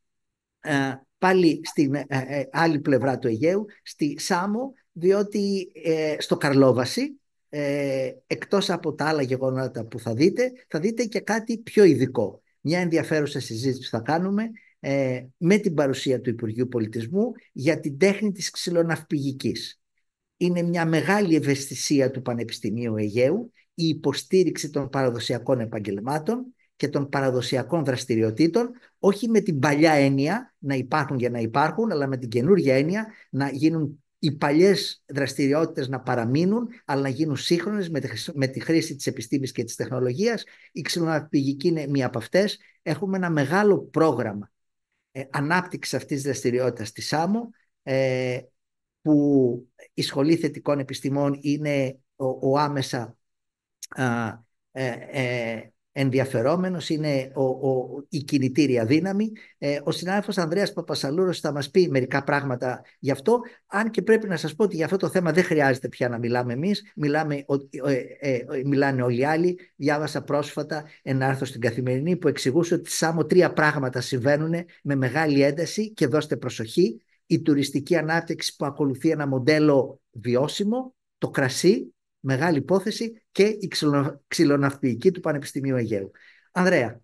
ε, πάλι στην ε, ε, άλλη πλευρά του Αιγαίου, στη Σάμο, διότι στο Καρλόβαση, εκτός από τα άλλα γεγονότα που θα δείτε, θα δείτε και κάτι πιο ειδικό. Μια ενδιαφέρουσα συζήτηση που θα κάνουμε με την παρουσία του Υπουργείου Πολιτισμού για την τέχνη της ξυλοναυπηγικής. Είναι μια μεγάλη ευαισθησία του Πανεπιστημίου Αιγαίου η υποστήριξη των παραδοσιακών επαγγελμάτων και των παραδοσιακών δραστηριοτήτων, όχι με την παλιά έννοια να υπάρχουν για να υπάρχουν, αλλά με την καινούργια έννοια να γίνουν οι παλιές δραστηριότητες να παραμείνουν, αλλά να γίνουν σύγχρονες με τη, χρήση της επιστήμης και της τεχνολογίας. Η ξυλοναπηγική είναι μία από αυτές. Έχουμε ένα μεγάλο πρόγραμμα ε, ανάπτυξης αυτής της δραστηριότητας στη ΣΑΜΟ, ε, που η Σχολή Θετικών Επιστημών είναι ο, ο άμεσα ε, ε ενδιαφερόμενος, είναι ο, η κινητήρια δύναμη. Ε, ο συνάδελφος Ανδρέας Παπασαλούρος θα μας πει μερικά πράγματα γι' αυτό, αν και πρέπει να σας πω ότι για αυτό το θέμα δεν χρειάζεται πια να μιλάμε εμείς, μιλάμε, ε, ε, μιλάνε όλοι οι άλλοι. Διάβασα πρόσφατα ένα άρθρο στην Καθημερινή που εξηγούσε ότι σάμο τρία πράγματα συμβαίνουν με μεγάλη ένταση και δώστε προσοχή. Η τουριστική ανάπτυξη που ακολουθεί ένα μοντέλο βιώσιμο, το κρασί, μεγάλη υπόθεση και η ξυλοναυπηγική του Πανεπιστημίου Αιγαίου. Ανδρέα.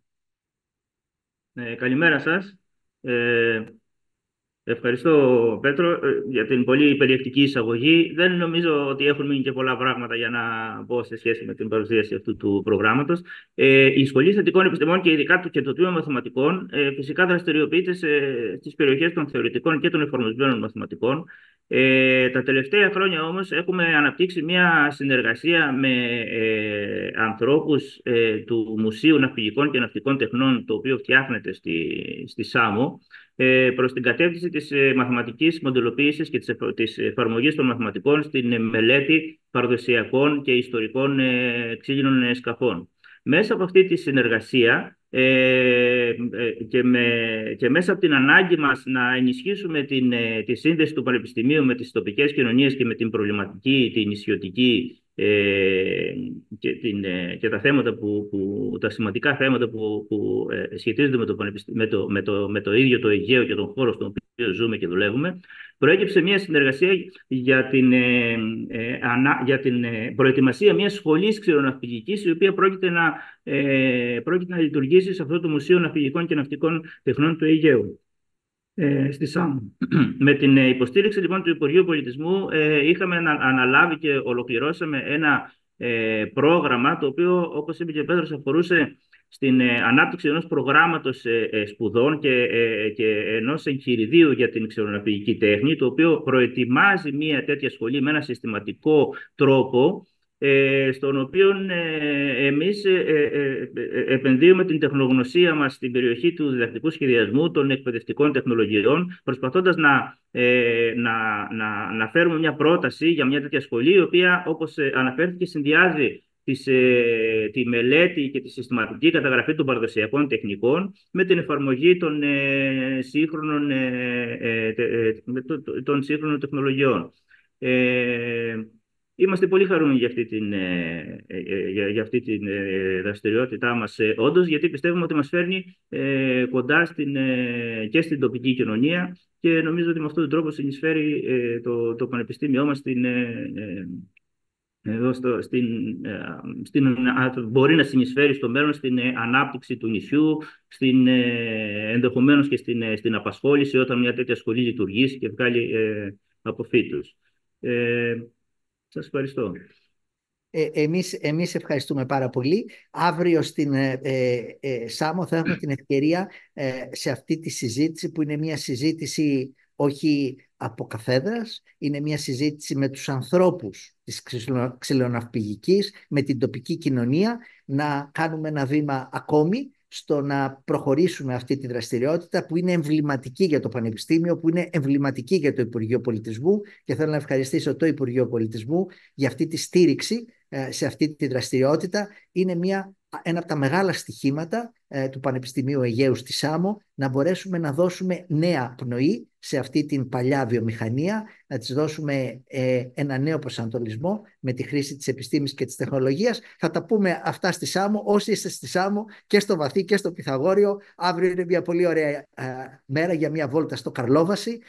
Ε, καλημέρα σας. Ε, ευχαριστώ, Πέτρο, ε, για την πολύ περιεκτική εισαγωγή. Δεν νομίζω ότι έχουν μείνει και πολλά πράγματα για να πω σε σχέση με την παρουσίαση αυτού του προγράμματος. Ε, η Σχολή Θετικών Επιστημών και ειδικά το, και το Τμήμα Μαθηματικών ε, φυσικά δραστηριοποιείται σε, στις περιοχές των θεωρητικών και των εφαρμοσμένων μαθηματικών ε, τα τελευταία χρόνια όμως έχουμε αναπτύξει μια συνεργασία με ε, ανθρώπους ε, του Μουσείου Ναυπηγικών και Ναυτικών Τεχνών το οποίο φτιάχνεται στη, στη ΣΑΜΟ ε, προς την κατεύθυνση της ε, μαθηματικής μοντελοποίησης και της, της εφαρμογής των μαθηματικών στην μελέτη παραδοσιακών και ιστορικών ε, ξύλινων σκαφών. Μέσα από αυτή τη συνεργασία ε, ε, και, με, και μέσα από την ανάγκη μας να ενισχύσουμε την, ε, τη σύνδεση του Πανεπιστημίου με τις τοπικές κοινωνίες και με την προβληματική, την νησιωτική ε, και, την, και τα θέματα που, που, τα σημαντικά θέματα που, που σχετίζονται με το, με, το, με, το, με το ίδιο το Αιγαίο και τον χώρο στον οποίο ζούμε και δουλεύουμε, προέκυψε μια συνεργασία για την, ε, ε, για την ε, προετοιμασία μιας σχολής ξηροναυπηγικής η οποία πρόκειται να, πρόκειται να λειτουργήσει σε αυτό το Μουσείο Ναυπηγικών και Ναυτικών Τεχνών του Αιγαίου. Ε, στη ΣΑΜ. Με την υποστήριξη λοιπόν του Υπουργείου Πολιτισμού ε, είχαμε αναλάβει και ολοκληρώσαμε ένα ε, πρόγραμμα το οποίο όπως είπε και ο Πέτρος αφορούσε στην ε, ανάπτυξη ενός προγράμματος ε, ε, σπουδών και, και ενός εγχειριδίου για την ξενοναπηγική τέχνη, το οποίο προετοιμάζει μια τέτοια σχολή με ένα συστηματικό τρόπο, στον οποίο εμείς επενδύουμε την τεχνογνωσία μας στην περιοχή του διδακτικού σχεδιασμού των εκπαιδευτικών τεχνολογιών, προσπαθώντας να, να, να, να φέρουμε μια πρόταση για μια τέτοια σχολή, η οποία, όπως αναφέρθηκε, συνδυάζει της, ε, τη μελέτη και τη συστηματική καταγραφή των παραδοσιακών τεχνικών με την εφαρμογή των, ε, σύγχρονων, ε, ε, ε των σύγχρονων τεχνολογιών. Είμαστε πολύ χαρούμενοι για αυτή την, για, για αυτή την δραστηριότητά μας όντως, γιατί πιστεύουμε ότι μας φέρνει κοντά στην, και στην τοπική κοινωνία και νομίζω ότι με αυτόν τον τρόπο συνεισφέρει το, το Πανεπιστήμιό μας στην, εδώ στο, στην, ε, στην, μπορεί να συνεισφέρει στο μέλλον στην ε, ανάπτυξη του νησιού, στην, ε, ενδεχομένως και στην, στην απασχόληση όταν μια τέτοια σχολή λειτουργήσει και βγάλει ε, αποφύτους. Ε, σας ευχαριστώ. Ε, εμείς, εμείς ευχαριστούμε πάρα πολύ. Αύριο στην ε, ε, Σάμο θα έχουμε την ευκαιρία σε αυτή τη συζήτηση που είναι μια συζήτηση όχι από καθέδρας, είναι μια συζήτηση με τους ανθρώπους της ξυλοναυπηγικής, με την τοπική κοινωνία, να κάνουμε ένα βήμα ακόμη στο να προχωρήσουμε αυτή τη δραστηριότητα που είναι εμβληματική για το Πανεπιστήμιο, που είναι εμβληματική για το Υπουργείο Πολιτισμού και θέλω να ευχαριστήσω το Υπουργείο Πολιτισμού για αυτή τη στήριξη ε, σε αυτή τη δραστηριότητα. Είναι μια ένα από τα μεγάλα στοιχήματα ε, του Πανεπιστημίου Αιγαίου στη Σάμο να μπορέσουμε να δώσουμε νέα πνοή σε αυτή την παλιά βιομηχανία, να της δώσουμε ε, ένα νέο προσανατολισμό με τη χρήση της επιστήμης και της τεχνολογίας. Θα τα πούμε αυτά στη Σάμο. Όσοι είστε στη Σάμο και στο Βαθύ και στο Πυθαγόριο, αύριο είναι μια πολύ ωραία ε, μέρα για μια βόλτα στο Καρλόβαση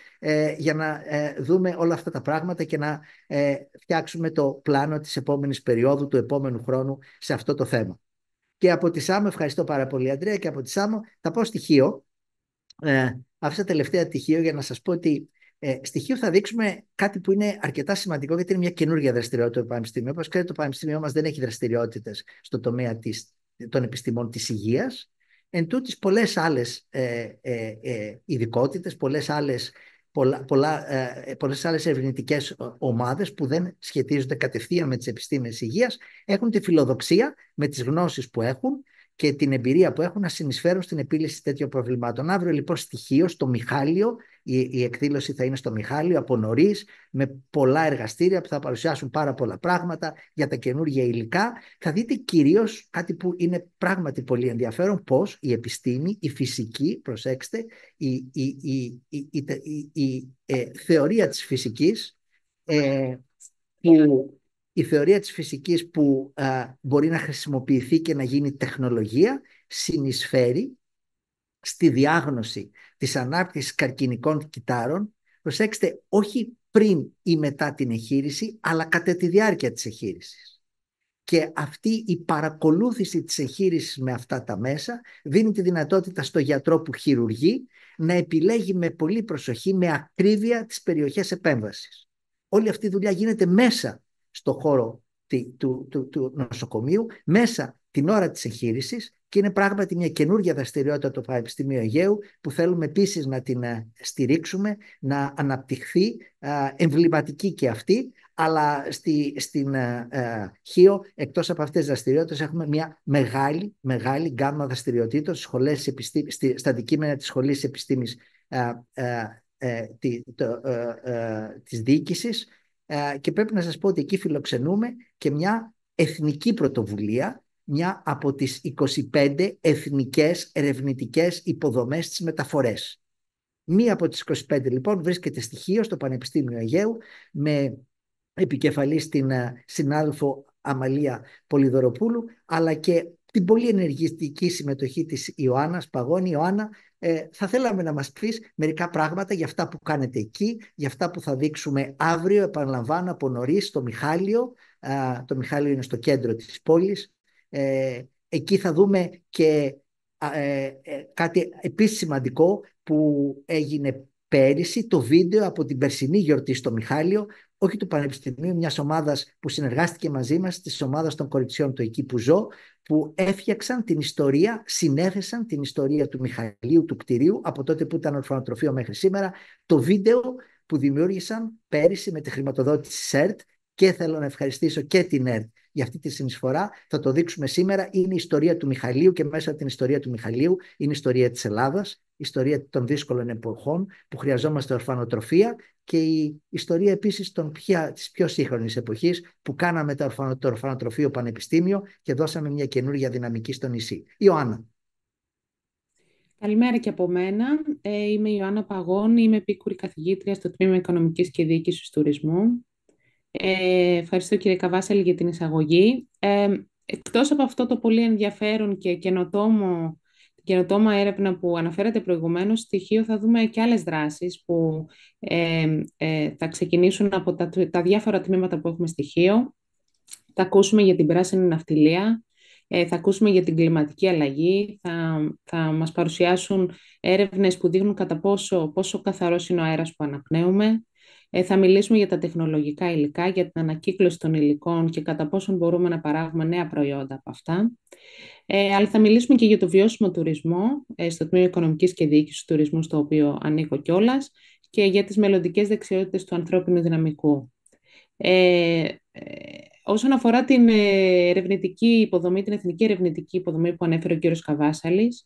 για να δούμε όλα αυτά τα πράγματα και να φτιάξουμε το πλάνο της επόμενης περίοδου, του επόμενου χρόνου σε αυτό το θέμα. Και από τη ΣΑΜΟ, ευχαριστώ πάρα πολύ Αντρέα, και από τη ΣΑΜΟ θα πω στοιχείο. Ε, άφησα τελευταία στοιχείο για να σας πω ότι ε, στοιχείο θα δείξουμε κάτι που είναι αρκετά σημαντικό γιατί είναι μια καινούργια δραστηριότητα του Πανεπιστημίου. Όπως ξέρετε, το Πανεπιστήμιο μας δεν έχει δραστηριότητες στο τομέα της, των επιστημών της υγείας. Εν τούτης, πολλές άλλες ε, ε, ε, ειδικότητες, πολλές άλλες πολλά, πολλά, ε, πολλές άλλες ερευνητικές ομάδες που δεν σχετίζονται κατευθείαν με τις επιστήμες υγείας έχουν τη φιλοδοξία με τις γνώσεις που έχουν και την εμπειρία που έχουν να συνεισφέρουν στην επίλυση τέτοιων προβλημάτων. Αύριο λοιπόν στοιχείο στο Μιχάλιο, η, η εκδήλωση θα είναι στο Μιχάλιο από νωρίς, με πολλά εργαστήρια που θα παρουσιάσουν πάρα πολλά πράγματα για τα καινούργια υλικά. Θα δείτε κυρίως κάτι που είναι πράγματι πολύ ενδιαφέρον, πώς η επιστήμη, η φυσική, προσέξτε, η, η, η, η, η ε, θεωρία της φυσικής ε, που η θεωρία της φυσικής που μπορεί να χρησιμοποιηθεί και να γίνει τεχνολογία συνεισφέρει στη διάγνωση της ανάπτυξης καρκινικών κυτάρων, προσέξτε, όχι πριν ή μετά την εχείρηση, αλλά κατά τη διάρκεια της εχείρησης. Και αυτή η παρακολούθηση της εχείρησης με αυτά τα μέσα δίνει τη δυνατότητα στο γιατρό που χειρουργεί να επιλέγει με πολύ προσοχή, με ακρίβεια τις περιοχές επέμβασης. Όλη αυτή η δουλειά γίνεται μέσα στο χώρο του, του, του νοσοκομείου μέσα την ώρα της εγχείρησης και είναι πράγματι μια καινούργια δραστηριότητα το Πανεπιστήμιο Αιγαίου που θέλουμε επίσης να την ε, στηρίξουμε, να αναπτυχθεί εμβληματική και αυτή αλλά στη, στην uh, ΧΙΟ εκτός από αυτές τις δραστηριότητες έχουμε μια μεγάλη, μεγάλη γκάμα δραστηριοτήτων στις σχολές επιστήμη, στη, στα αντικείμενα της Σχολής Επιστήμης uh, uh, τη, το, της διοίκησης ε, και πρέπει να σας πω ότι εκεί φιλοξενούμε και μια εθνική πρωτοβουλία, μια από τις 25 εθνικές ερευνητικές υποδομές της μεταφορές. Μία από τις 25 λοιπόν βρίσκεται στοιχείο στο Πανεπιστήμιο Αιγαίου με επικεφαλή στην ε, συνάδελφο Αμαλία Πολυδωροπούλου αλλά και την πολύ ενεργητική συμμετοχή της Ιωάννας Παγώνη. Ιωάννα, ε, θα θέλαμε να μας πεις μερικά πράγματα για αυτά που κάνετε εκεί, για αυτά που θα δείξουμε αύριο, επαναλαμβάνω, από νωρίς στο Μιχάλιο. το Μιχάλιο είναι στο κέντρο της πόλης. Ε, εκεί θα δούμε και ε, κάτι επίσης σημαντικό που έγινε πέρυσι το βίντεο από την περσινή γιορτή στο Μιχάλιο, όχι του Πανεπιστημίου, μιας ομάδας που συνεργάστηκε μαζί μας, της ομάδας των κοριτσιών του εκεί που ζω, που έφτιαξαν την ιστορία, συνέθεσαν την ιστορία του Μιχαλίου, του κτηρίου, από τότε που ήταν ορφανοτροφείο μέχρι σήμερα, το βίντεο που δημιούργησαν πέρυσι με τη χρηματοδότηση ΣΕΡΤ και θέλω να ευχαριστήσω και την ΕΡΤ για αυτή τη συνεισφορά. Θα το δείξουμε σήμερα. Είναι η ιστορία του Μιχαλίου και μέσα από την ιστορία του Μιχαλίου είναι η ιστορία της Ελλάδας, η ιστορία των δύσκολων εποχών που χρειαζόμαστε ορφανοτροφία και η ιστορία επίσης των πια, της πιο σύγχρονης εποχής που κάναμε το, ορφανοτροφείο πανεπιστήμιο και δώσαμε μια καινούργια δυναμική στο νησί. Ιωάννα. Καλημέρα και από μένα. Ε, είμαι η Ιωάννα Παγών, είμαι επίκουρη καθηγήτρια στο Τμήμα Οικονομικής και Διοίκησης Τουρισμού. Ε, ευχαριστώ κύριε Καβάσελη για την εισαγωγή. Ε, εκτός από αυτό το πολύ ενδιαφέρον και καινοτόμο, καινοτόμα έρευνα που αναφέρατε προηγουμένως, στοιχείο θα δούμε και άλλες δράσεις που ε, ε, θα ξεκινήσουν από τα, τα διάφορα τμήματα που έχουμε στοιχείο. Θα ακούσουμε για την πράσινη ναυτιλία, ε, θα ακούσουμε για την κλιματική αλλαγή, θα, θα μας παρουσιάσουν έρευνες που δείχνουν κατά πόσο, πόσο καθαρός είναι ο αέρας που αναπνέουμε. Ε, θα μιλήσουμε για τα τεχνολογικά υλικά, για την ανακύκλωση των υλικών και κατά πόσον μπορούμε να παράγουμε νέα προϊόντα από αυτά. Ε, αλλά θα μιλήσουμε και για το βιώσιμο τουρισμό, ε, στο Τμήμα Οικονομικής και Διοίκησης του Τουρισμού, στο οποίο ανήκω κιόλας, και για τις μελλοντικές δεξιότητες του ανθρώπινου δυναμικού. Ε, ε Όσον αφορά την ε, ερευνητική υποδομή, την εθνική ερευνητική υποδομή που ανέφερε ο κ. Καβάσαλης,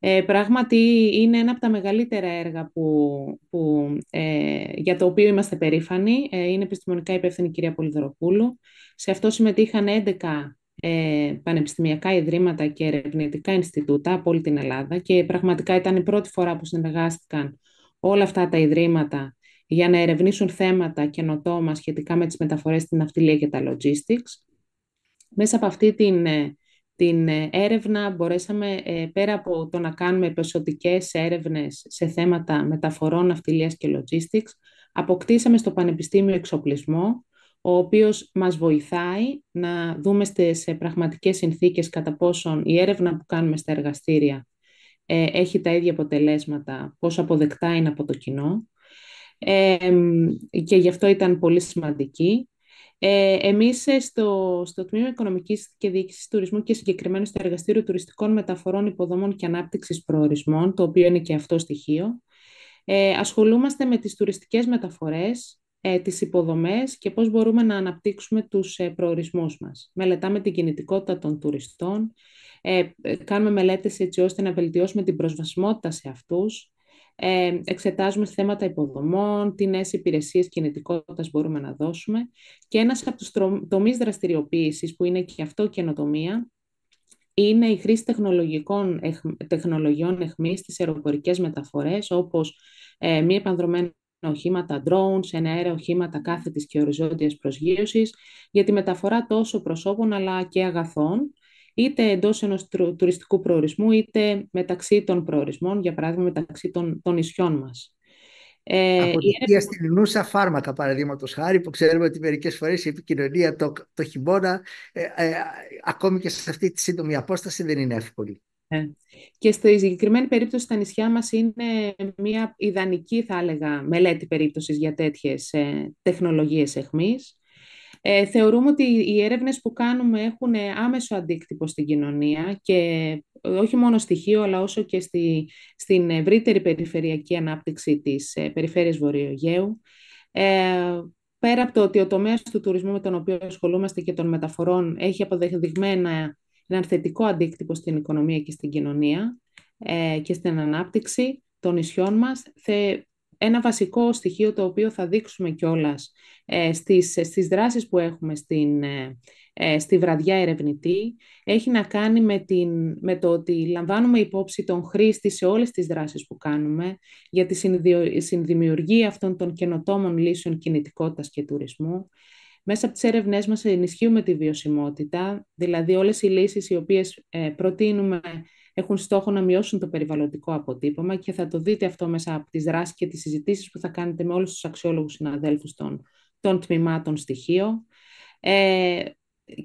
ε, πράγματι είναι ένα από τα μεγαλύτερα έργα που, που, ε, για το οποίο είμαστε περήφανοι. Ε, είναι επιστημονικά υπεύθυνη η κυρία Πολυδωροπούλου. Σε αυτό συμμετείχαν 11 ε, πανεπιστημιακά ιδρύματα και ερευνητικά Ινστιτούτα από όλη την Ελλάδα και πραγματικά ήταν η πρώτη φορά που συνεργάστηκαν όλα αυτά τα ιδρύματα για να ερευνήσουν θέματα καινοτόμα σχετικά με τις μεταφορές στην ναυτιλία και τα logistics. Μέσα από αυτή την, ε, την ε, έρευνα μπορέσαμε ε, πέρα από το να κάνουμε πεσοτικές έρευνες σε θέματα μεταφορών ναυτιλίας και logistics, αποκτήσαμε στο Πανεπιστήμιο εξοπλισμό, ο οποίος μας βοηθάει να δούμε σε πραγματικές συνθήκες κατά πόσον η έρευνα που κάνουμε στα εργαστήρια έχει τα ίδια αποτελέσματα, πόσο αποδεκτά είναι από το κοινό και γι' αυτό ήταν πολύ σημαντική. Ε, εμείς ε, στο, στο Τμήμα Οικονομικής και Διοίκησης Τουρισμού και συγκεκριμένα στο Εργαστήριο Τουριστικών Μεταφορών Υποδομών και Ανάπτυξης Προορισμών, το οποίο είναι και αυτό στοιχείο, ε, ασχολούμαστε με τις τουριστικές μεταφορές, ε, τις υποδομές και πώς μπορούμε να αναπτύξουμε τους ε, προορισμούς μας. Μελετάμε την κινητικότητα των τουριστών, ε, ε κάνουμε μελέτες έτσι ώστε να βελτιώσουμε την προσβασιμότητα σε αυτούς, ε, εξετάζουμε θέματα υποδομών, τι νέες υπηρεσίες κινητικότητας μπορούμε να δώσουμε. Και ένας από τους τομείς δραστηριοποίησης που είναι και αυτό καινοτομία είναι η χρήση τεχνολογικών, τεχνολογιών εχμής στις αεροπορικές μεταφορές όπως ε, μη επανδρομένα οχήματα drones, εναέρια οχήματα κάθετης και οριζόντιας προσγείωσης για τη μεταφορά τόσο προσώπων αλλά και αγαθών είτε εντός ενός τουριστικού προορισμού, είτε μεταξύ των προορισμών, για παράδειγμα μεταξύ των, των νησιών μας. Ε, Από την έρευνα... στην Νούσα φάρμακα, παραδείγματος χάρη, που ξέρουμε ότι μερικές φορές η επικοινωνία το, το χειμώνα, ε, ε, ακόμη και σε αυτή τη σύντομη απόσταση, δεν είναι εύκολη. Ε, και στη συγκεκριμένη περίπτωση στα νησιά μας είναι μια ιδανική, θα έλεγα, μελέτη περίπτωσης για τέτοιες ε, τεχνολογίες εχμής. Ε, θεωρούμε ότι οι έρευνες που κάνουμε έχουν άμεσο αντίκτυπο στην κοινωνία και όχι μόνο στοιχείο, αλλά όσο και στη, στην ευρύτερη περιφερειακή ανάπτυξη της ε, περιφέρειας Βορειογαίου. Ε, πέρα από το ότι ο τομέας του τουρισμού με τον οποίο ασχολούμαστε και των μεταφορών έχει αποδεδειγμένα ένα θετικό αντίκτυπο στην οικονομία και στην κοινωνία ε, και στην ανάπτυξη των νησιών μας, ένα βασικό στοιχείο το οποίο θα δείξουμε κιόλας ε, στις, στις δράσεις που έχουμε στην, ε, ε, στη βραδιά ερευνητή έχει να κάνει με, την, με το ότι λαμβάνουμε υπόψη τον χρήστη σε όλες τις δράσεις που κάνουμε για τη συνδημιουργία αυτών των καινοτόμων λύσεων κινητικότητας και τουρισμού. Μέσα από τις έρευνές μας ενισχύουμε τη βιωσιμότητα, δηλαδή όλες οι λύσεις οι οποίες ε, προτείνουμε έχουν στόχο να μειώσουν το περιβαλλοντικό αποτύπωμα και θα το δείτε αυτό μέσα από τις δράσεις και τις συζητήσεις που θα κάνετε με όλους τους αξιόλογους συναδέλφους των, των τμήματων στοιχείο. Ε,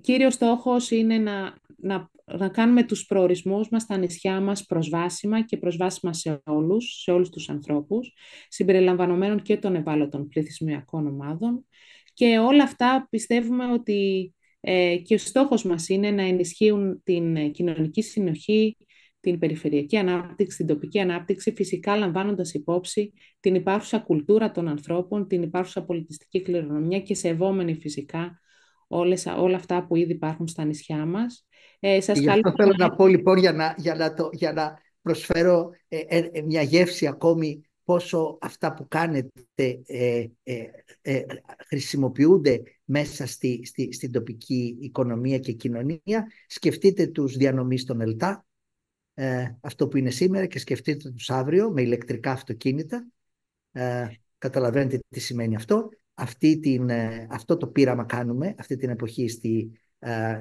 κύριος στόχος είναι να, να να κάνουμε τους προορισμούς μας στα νησιά μας προσβάσιμα και προσβάσιμα σε όλους, σε όλους τους ανθρώπους, συμπεριλαμβανομένων και των ευάλωτων πληθυσμιακών ομάδων. Και όλα αυτά πιστεύουμε ότι ε, και ο στόχος μας είναι να ενισχύουν την κοινωνική συνοχή, την περιφερειακή ανάπτυξη, την τοπική ανάπτυξη, φυσικά λαμβάνοντας υπόψη την υπάρχουσα κουλτούρα των ανθρώπων, την υπάρχουσα πολιτιστική κληρονομιά και σεβόμενη φυσικά όλες, όλα αυτά που ήδη υπάρχουν στα νησιά μας. Ε, σας Γι' αυτό θέλω να πω λοιπόν για να, για να, το, για να προσφέρω ε, ε, μια γεύση ακόμη πόσο αυτά που κάνετε ε, ε, ε, χρησιμοποιούνται μέσα στη, στη, στην τοπική οικονομία και κοινωνία. Σκεφτείτε τους διανομής των ΕΛΤΑ, αυτό που είναι σήμερα και σκεφτείτε τους αύριο με ηλεκτρικά αυτοκίνητα. καταλαβαίνετε τι σημαίνει αυτό. Αυτή την, αυτό το πείραμα κάνουμε αυτή την εποχή στη,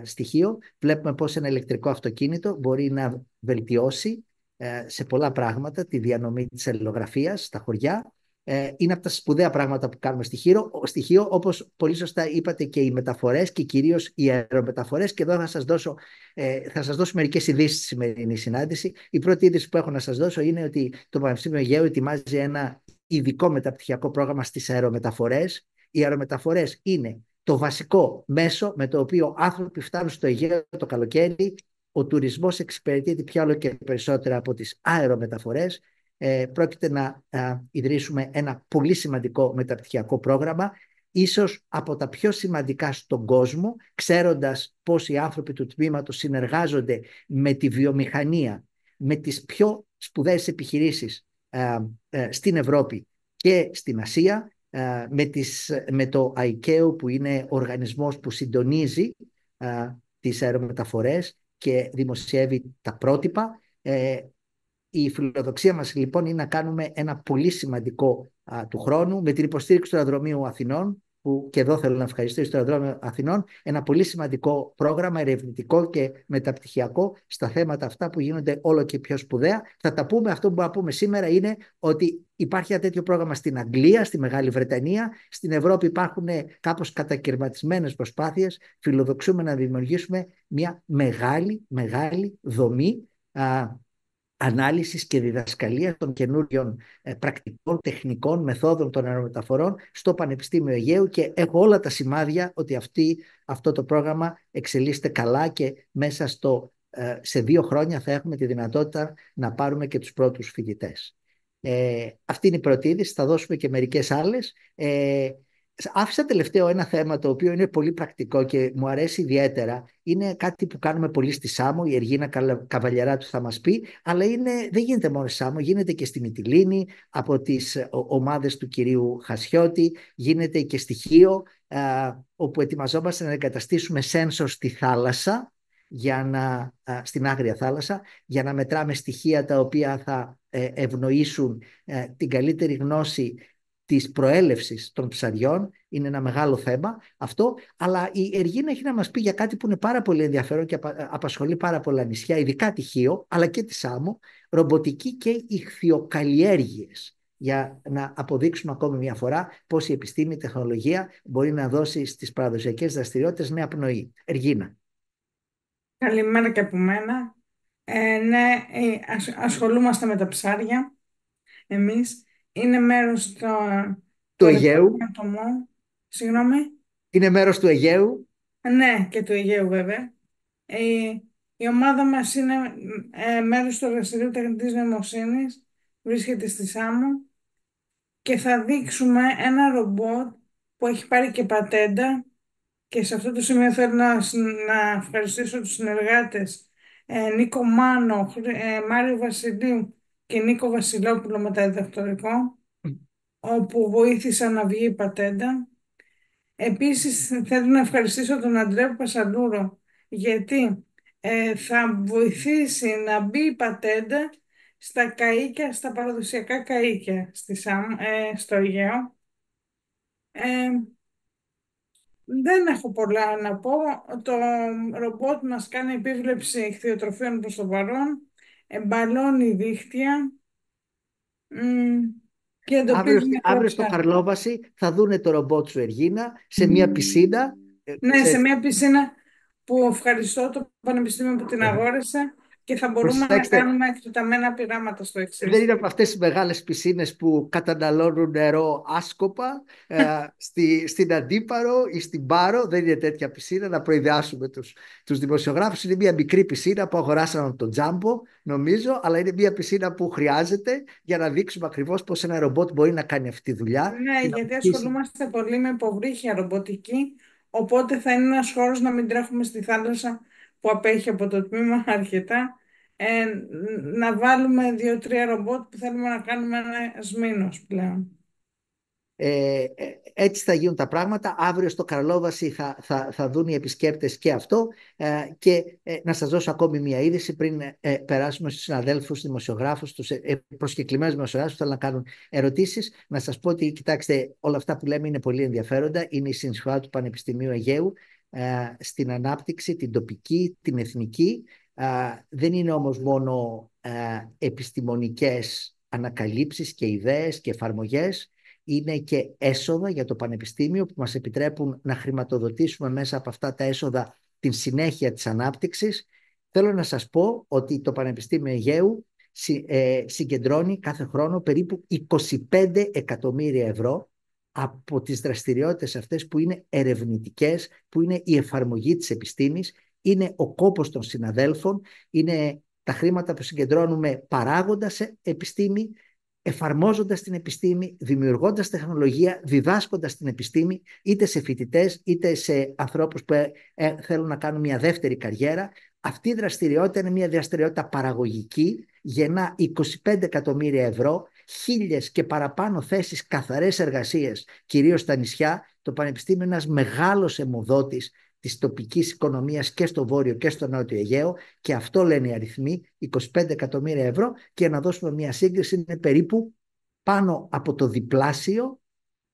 στοιχείο. Βλέπουμε πώς ένα ηλεκτρικό αυτοκίνητο μπορεί να βελτιώσει ε, σε πολλά πράγματα, τη διανομή της αλληλογραφίας στα χωριά. Ε, είναι από τα σπουδαία πράγματα που κάνουμε στοιχείο, στοιχείο όπως πολύ σωστά είπατε και οι μεταφορές και κυρίως οι αερομεταφορές και εδώ θα σας δώσω, ε, θα σας δώσω μερικές ειδήσεις στη σημερινή συνάντηση. Η πρώτη είδηση που έχω να σας δώσω είναι ότι το Πανεπιστήμιο Αιγαίου ετοιμάζει ένα ειδικό μεταπτυχιακό πρόγραμμα στις αερομεταφορές. Οι αερομεταφορές είναι το βασικό μέσο με το οποίο άνθρωποι φτάνουν στο Αιγαίο το καλοκαίρι ο τουρισμός εξυπηρετείται πια όλο και περισσότερα από τις αερομεταφορές. Ε, πρόκειται να ιδρύσουμε ένα πολύ σημαντικό μεταπτυχιακό πρόγραμμα, ίσως από τα πιο σημαντικά στον κόσμο, ξέροντας πώς οι άνθρωποι του τμήματος συνεργάζονται με τη βιομηχανία, με τις πιο σπουδαίες επιχειρήσεις ε, στην Ευρώπη και στην Ασία, με, τις, με το ICAO που είναι ο οργανισμός που συντονίζει τις αερομεταφορές και δημοσιεύει τα πρότυπα. Ε, η φιλοδοξία μας λοιπόν είναι να κάνουμε ένα πολύ σημαντικό του χρόνου με την υποστήριξη του Αεροδρομίου Αθηνών που και εδώ θέλω να ευχαριστήσω το Αεροδρόμιο Αθηνών, ένα πολύ σημαντικό πρόγραμμα ερευνητικό και μεταπτυχιακό στα θέματα αυτά που γίνονται όλο και πιο σπουδαία. Θα τα πούμε, αυτό που μπορούμε να πούμε σήμερα είναι ότι υπάρχει ένα τέτοιο πρόγραμμα στην Αγγλία, στη Μεγάλη Βρετανία. Στην Ευρώπη υπάρχουν κάπως κατακαιρματισμένες προσπάθειες. Φιλοδοξούμε να δημιουργήσουμε μια μεγάλη, μεγάλη δομή ανάλυσης και διδασκαλίας των καινούριων ε, πρακτικών, τεχνικών, μεθόδων των αερομεταφορών στο Πανεπιστήμιο Αιγαίου και έχω όλα τα σημάδια ότι αυτή, αυτό το πρόγραμμα εξελίσσεται καλά και μέσα στο, ε, σε δύο χρόνια θα έχουμε τη δυνατότητα να πάρουμε και τους πρώτους φοιτητές. Ε, αυτή είναι η πρώτη είδηση, θα δώσουμε και μερικές άλλες. Ε, Άφησα τελευταίο ένα θέμα το οποίο είναι πολύ πρακτικό και μου αρέσει ιδιαίτερα. Είναι κάτι που κάνουμε πολύ στη Σάμο, η Εργίνα Καβαλιαρά του θα μας πει, αλλά είναι, δεν γίνεται μόνο στη Σάμο, γίνεται και στη Μυτιλίνη από τις ομάδες του κυρίου Χασιώτη, γίνεται και στη Χίο, όπου ετοιμαζόμαστε να εγκαταστήσουμε σένσορ στη θάλασσα, για να, στην Άγρια Θάλασσα, για να μετράμε στοιχεία τα οποία θα ε, ευνοήσουν ε, την καλύτερη γνώση της προέλευσης των ψαριών είναι ένα μεγάλο θέμα αυτό, αλλά η Εργίνα έχει να μας πει για κάτι που είναι πάρα πολύ ενδιαφέρον και απασχολεί πάρα πολλά νησιά, ειδικά τη Χίο, αλλά και τη Σάμο, ρομποτική και ηχθειοκαλλιέργειες για να αποδείξουμε ακόμη μια φορά πώς η επιστήμη, η τεχνολογία μπορεί να δώσει στις παραδοσιακές δραστηριότητες νέα πνοή. Εργίνα. Καλημέρα και από μένα. Ε, ναι, ε, ασχολούμαστε με τα ψάρια εμείς είναι μέρος το, του Αιγαίου. Συγγνώμη. Είναι μέρος του Αιγαίου. Ναι, και του Αιγαίου βέβαια. Ε, η ομάδα μας είναι ε, μέρος του εργαστηρίου τεχνητής νοημοσύνης. Βρίσκεται στη Σάμο. Και θα δείξουμε ένα ρομπότ που έχει πάρει και πατέντα. Και σε αυτό το σημείο θέλω να, να ευχαριστήσω τους συνεργάτες ε, Νίκο Μάνο, ε, Μάριο Βασιλείου και Νίκο Βασιλόπουλο μεταδιδακτορικό, όπου βοήθησα να βγει η πατέντα. Επίσης θέλω να ευχαριστήσω τον Αντρέο Πασαλούρο, γιατί ε, θα βοηθήσει να μπει η πατέντα στα καΐκια, στα παραδοσιακά καΐκια στη ε, στο Αιγαίο. Ε, δεν έχω πολλά να πω. Το ρομπότ μας κάνει επίβλεψη ηχθειοτροφίων προς το παρόν εμπαλώνει δίχτυα και αύριο, αύριο στο Χαρλόβαση θα δούνε το ρομπότ σου Εργίνα σε μια πισίνα. Ε, ναι, σε μια πισίνα που ευχαριστώ το Πανεπιστήμιο που την Ε, αγόρασε και θα μπορούμε να Προσέξτε, κάνουμε εκτεταμένα πειράματα στο εξής. δεν είναι από αυτές τις μεγάλες πισίνες που καταναλώνουν νερό άσκοπα ε, στη, στην Αντίπαρο ή στην Πάρο. Δεν είναι τέτοια πισίνα, να προειδεάσουμε τους, τους δημοσιογράφους. Είναι μια μικρή πισίνα που αγοράσαμε από τον Τζάμπο, νομίζω, αλλά είναι μια πισίνα που χρειάζεται για να δείξουμε ακριβώς πώς ένα ρομπότ μπορεί να κάνει αυτή τη δουλειά. Ναι, και να γιατί βοηθήσει. ασχολούμαστε πολύ με υποβρύχια ρομποτική, οπότε θα είναι ένας χώρος να μην τρέχουμε στη θάλασσα που απέχει από το τμήμα αρκετά. Ε, να βάλουμε δύο-τρία ρομπότ που θέλουμε να κάνουμε ένα σμήνος πλέον. Ε, ε, έτσι θα γίνουν τα πράγματα. Αύριο στο Καρλόβαση θα, θα, θα δουν οι επισκέπτες και αυτό ε, και ε, να σας δώσω ακόμη μια είδηση πριν ε, περάσουμε στους συναδέλφους δημοσιογράφους, στους ε, προσκεκλημένους δημοσιογράφους που θέλουν να κάνουν ερωτήσεις. Να σας πω ότι, κοιτάξτε, όλα αυτά που λέμε είναι πολύ ενδιαφέροντα. Είναι η συνεισφορά του Πανεπιστημίου Αιγαίου στην ανάπτυξη, την τοπική, την εθνική. δεν είναι όμως μόνο επιστημονικές ανακαλύψεις και ιδέες και εφαρμογές είναι και έσοδα για το Πανεπιστήμιο που μας επιτρέπουν να χρηματοδοτήσουμε μέσα από αυτά τα έσοδα την συνέχεια της ανάπτυξης. Θέλω να σας πω ότι το Πανεπιστήμιο Αιγαίου ε, συγκεντρώνει κάθε χρόνο περίπου 25 εκατομμύρια ευρώ από τις δραστηριότητες αυτές που είναι ερευνητικές, που είναι η εφαρμογή της επιστήμης, είναι ο κόπος των συναδέλφων, είναι τα χρήματα που συγκεντρώνουμε παράγοντας επιστήμη, εφαρμόζοντας την επιστήμη, δημιουργώντας τεχνολογία, διδάσκοντας την επιστήμη, είτε σε φοιτητές, είτε σε ανθρώπους που ε, ε, θέλουν να κάνουν μια δεύτερη καριέρα. Αυτή η δραστηριότητα είναι μια δραστηριότητα παραγωγική, γεννά 25 εκατομμύρια ευρώ, χίλιες και παραπάνω θέσεις καθαρές εργασίες, κυρίως στα νησιά. Το Πανεπιστήμιο είναι ένας μεγάλος αιμοδότης της τοπικής οικονομίας και στο Βόρειο και στο Νότιο Αιγαίο και αυτό λένε οι αριθμοί, 25 εκατομμύρια ευρώ και να δώσουμε μια σύγκριση είναι περίπου πάνω από το διπλάσιο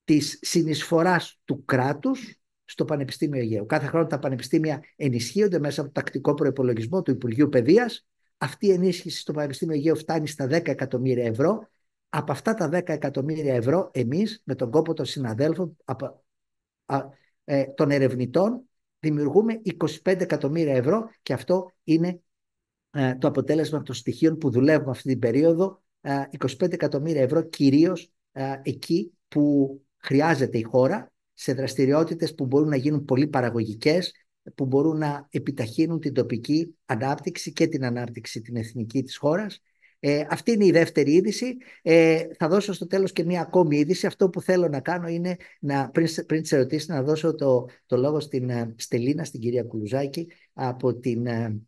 της συνεισφοράς του κράτους στο Πανεπιστήμιο Αιγαίου. Κάθε χρόνο τα πανεπιστήμια ενισχύονται μέσα από το τακτικό προπολογισμό του Υπουργείου Παιδείας. Αυτή η ενίσχυση στο Πανεπιστήμιο Αιγαίου φτάνει στα 10 εκατομμύρια ευρώ. Από αυτά τα 10 εκατομμύρια ευρώ εμείς με τον κόπο των συναδέλφων, ε, των ερευνητών δημιουργούμε 25 εκατομμύρια ευρώ και αυτό είναι ε, το αποτέλεσμα των στοιχείων που δουλεύουμε αυτή την περίοδο. 25 ε, εκατομμύρια ευρώ κυρίως ε, εκεί που χρειάζεται η χώρα σε δραστηριότητες που μπορούν να γίνουν πολύ παραγωγικές, που μπορούν να επιταχύνουν την τοπική ανάπτυξη και την ανάπτυξη την εθνική της χώρας ε, αυτή είναι η δεύτερη είδηση. Ε, θα δώσω στο τέλος και μία ακόμη είδηση. Αυτό που θέλω να κάνω είναι, να, πριν, πριν τις ερωτήσεις, να δώσω το, το λόγο στην uh, Στελίνα, στην κυρία Κουλουζάκη, από την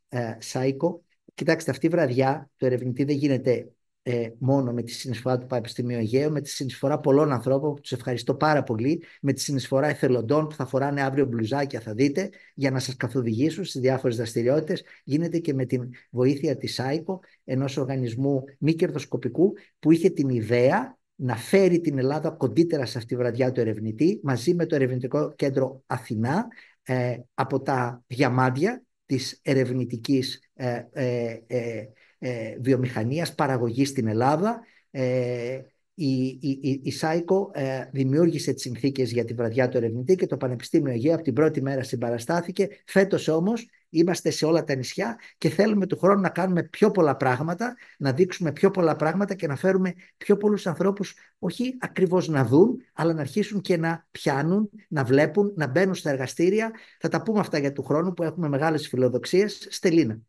uh, ΣΑΙΚΟ. Κοιτάξτε, αυτή η βραδιά το ερευνητή δεν γίνεται ε, μόνο με τη συνεισφορά του Πανεπιστημίου Αιγαίου, με τη συνεισφορά πολλών ανθρώπων που τους ευχαριστώ πάρα πολύ, με τη συνεισφορά εθελοντών που θα φοράνε αύριο μπλουζάκια, θα δείτε, για να σας καθοδηγήσουν στις διάφορες δραστηριότητες. Γίνεται και με την βοήθεια της ΆΙΚΟ, ενός οργανισμού μη κερδοσκοπικού, που είχε την ιδέα να φέρει την Ελλάδα κοντύτερα σε αυτή τη βραδιά του ερευνητή, μαζί με το Ερευνητικό Κέντρο Αθηνά, ε, από τα διαμάντια της ερευνητικής ε, ε, ε ε, βιομηχανίας, παραγωγής στην Ελλάδα. Ε, η, η, η ΣΑΙΚΟ ε, δημιούργησε τις συνθήκες για τη βραδιά του ερευνητή και το Πανεπιστήμιο Αιγαίου από την πρώτη μέρα συμπαραστάθηκε. Φέτος όμως είμαστε σε όλα τα νησιά και θέλουμε του χρόνου να κάνουμε πιο πολλά πράγματα, να δείξουμε πιο πολλά πράγματα και να φέρουμε πιο πολλούς ανθρώπους όχι ακριβώς να δουν, αλλά να αρχίσουν και να πιάνουν, να βλέπουν, να μπαίνουν στα εργαστήρια. Θα τα πούμε αυτά για του χρόνου που έχουμε μεγάλες φιλοδοξίες. Στελίνα.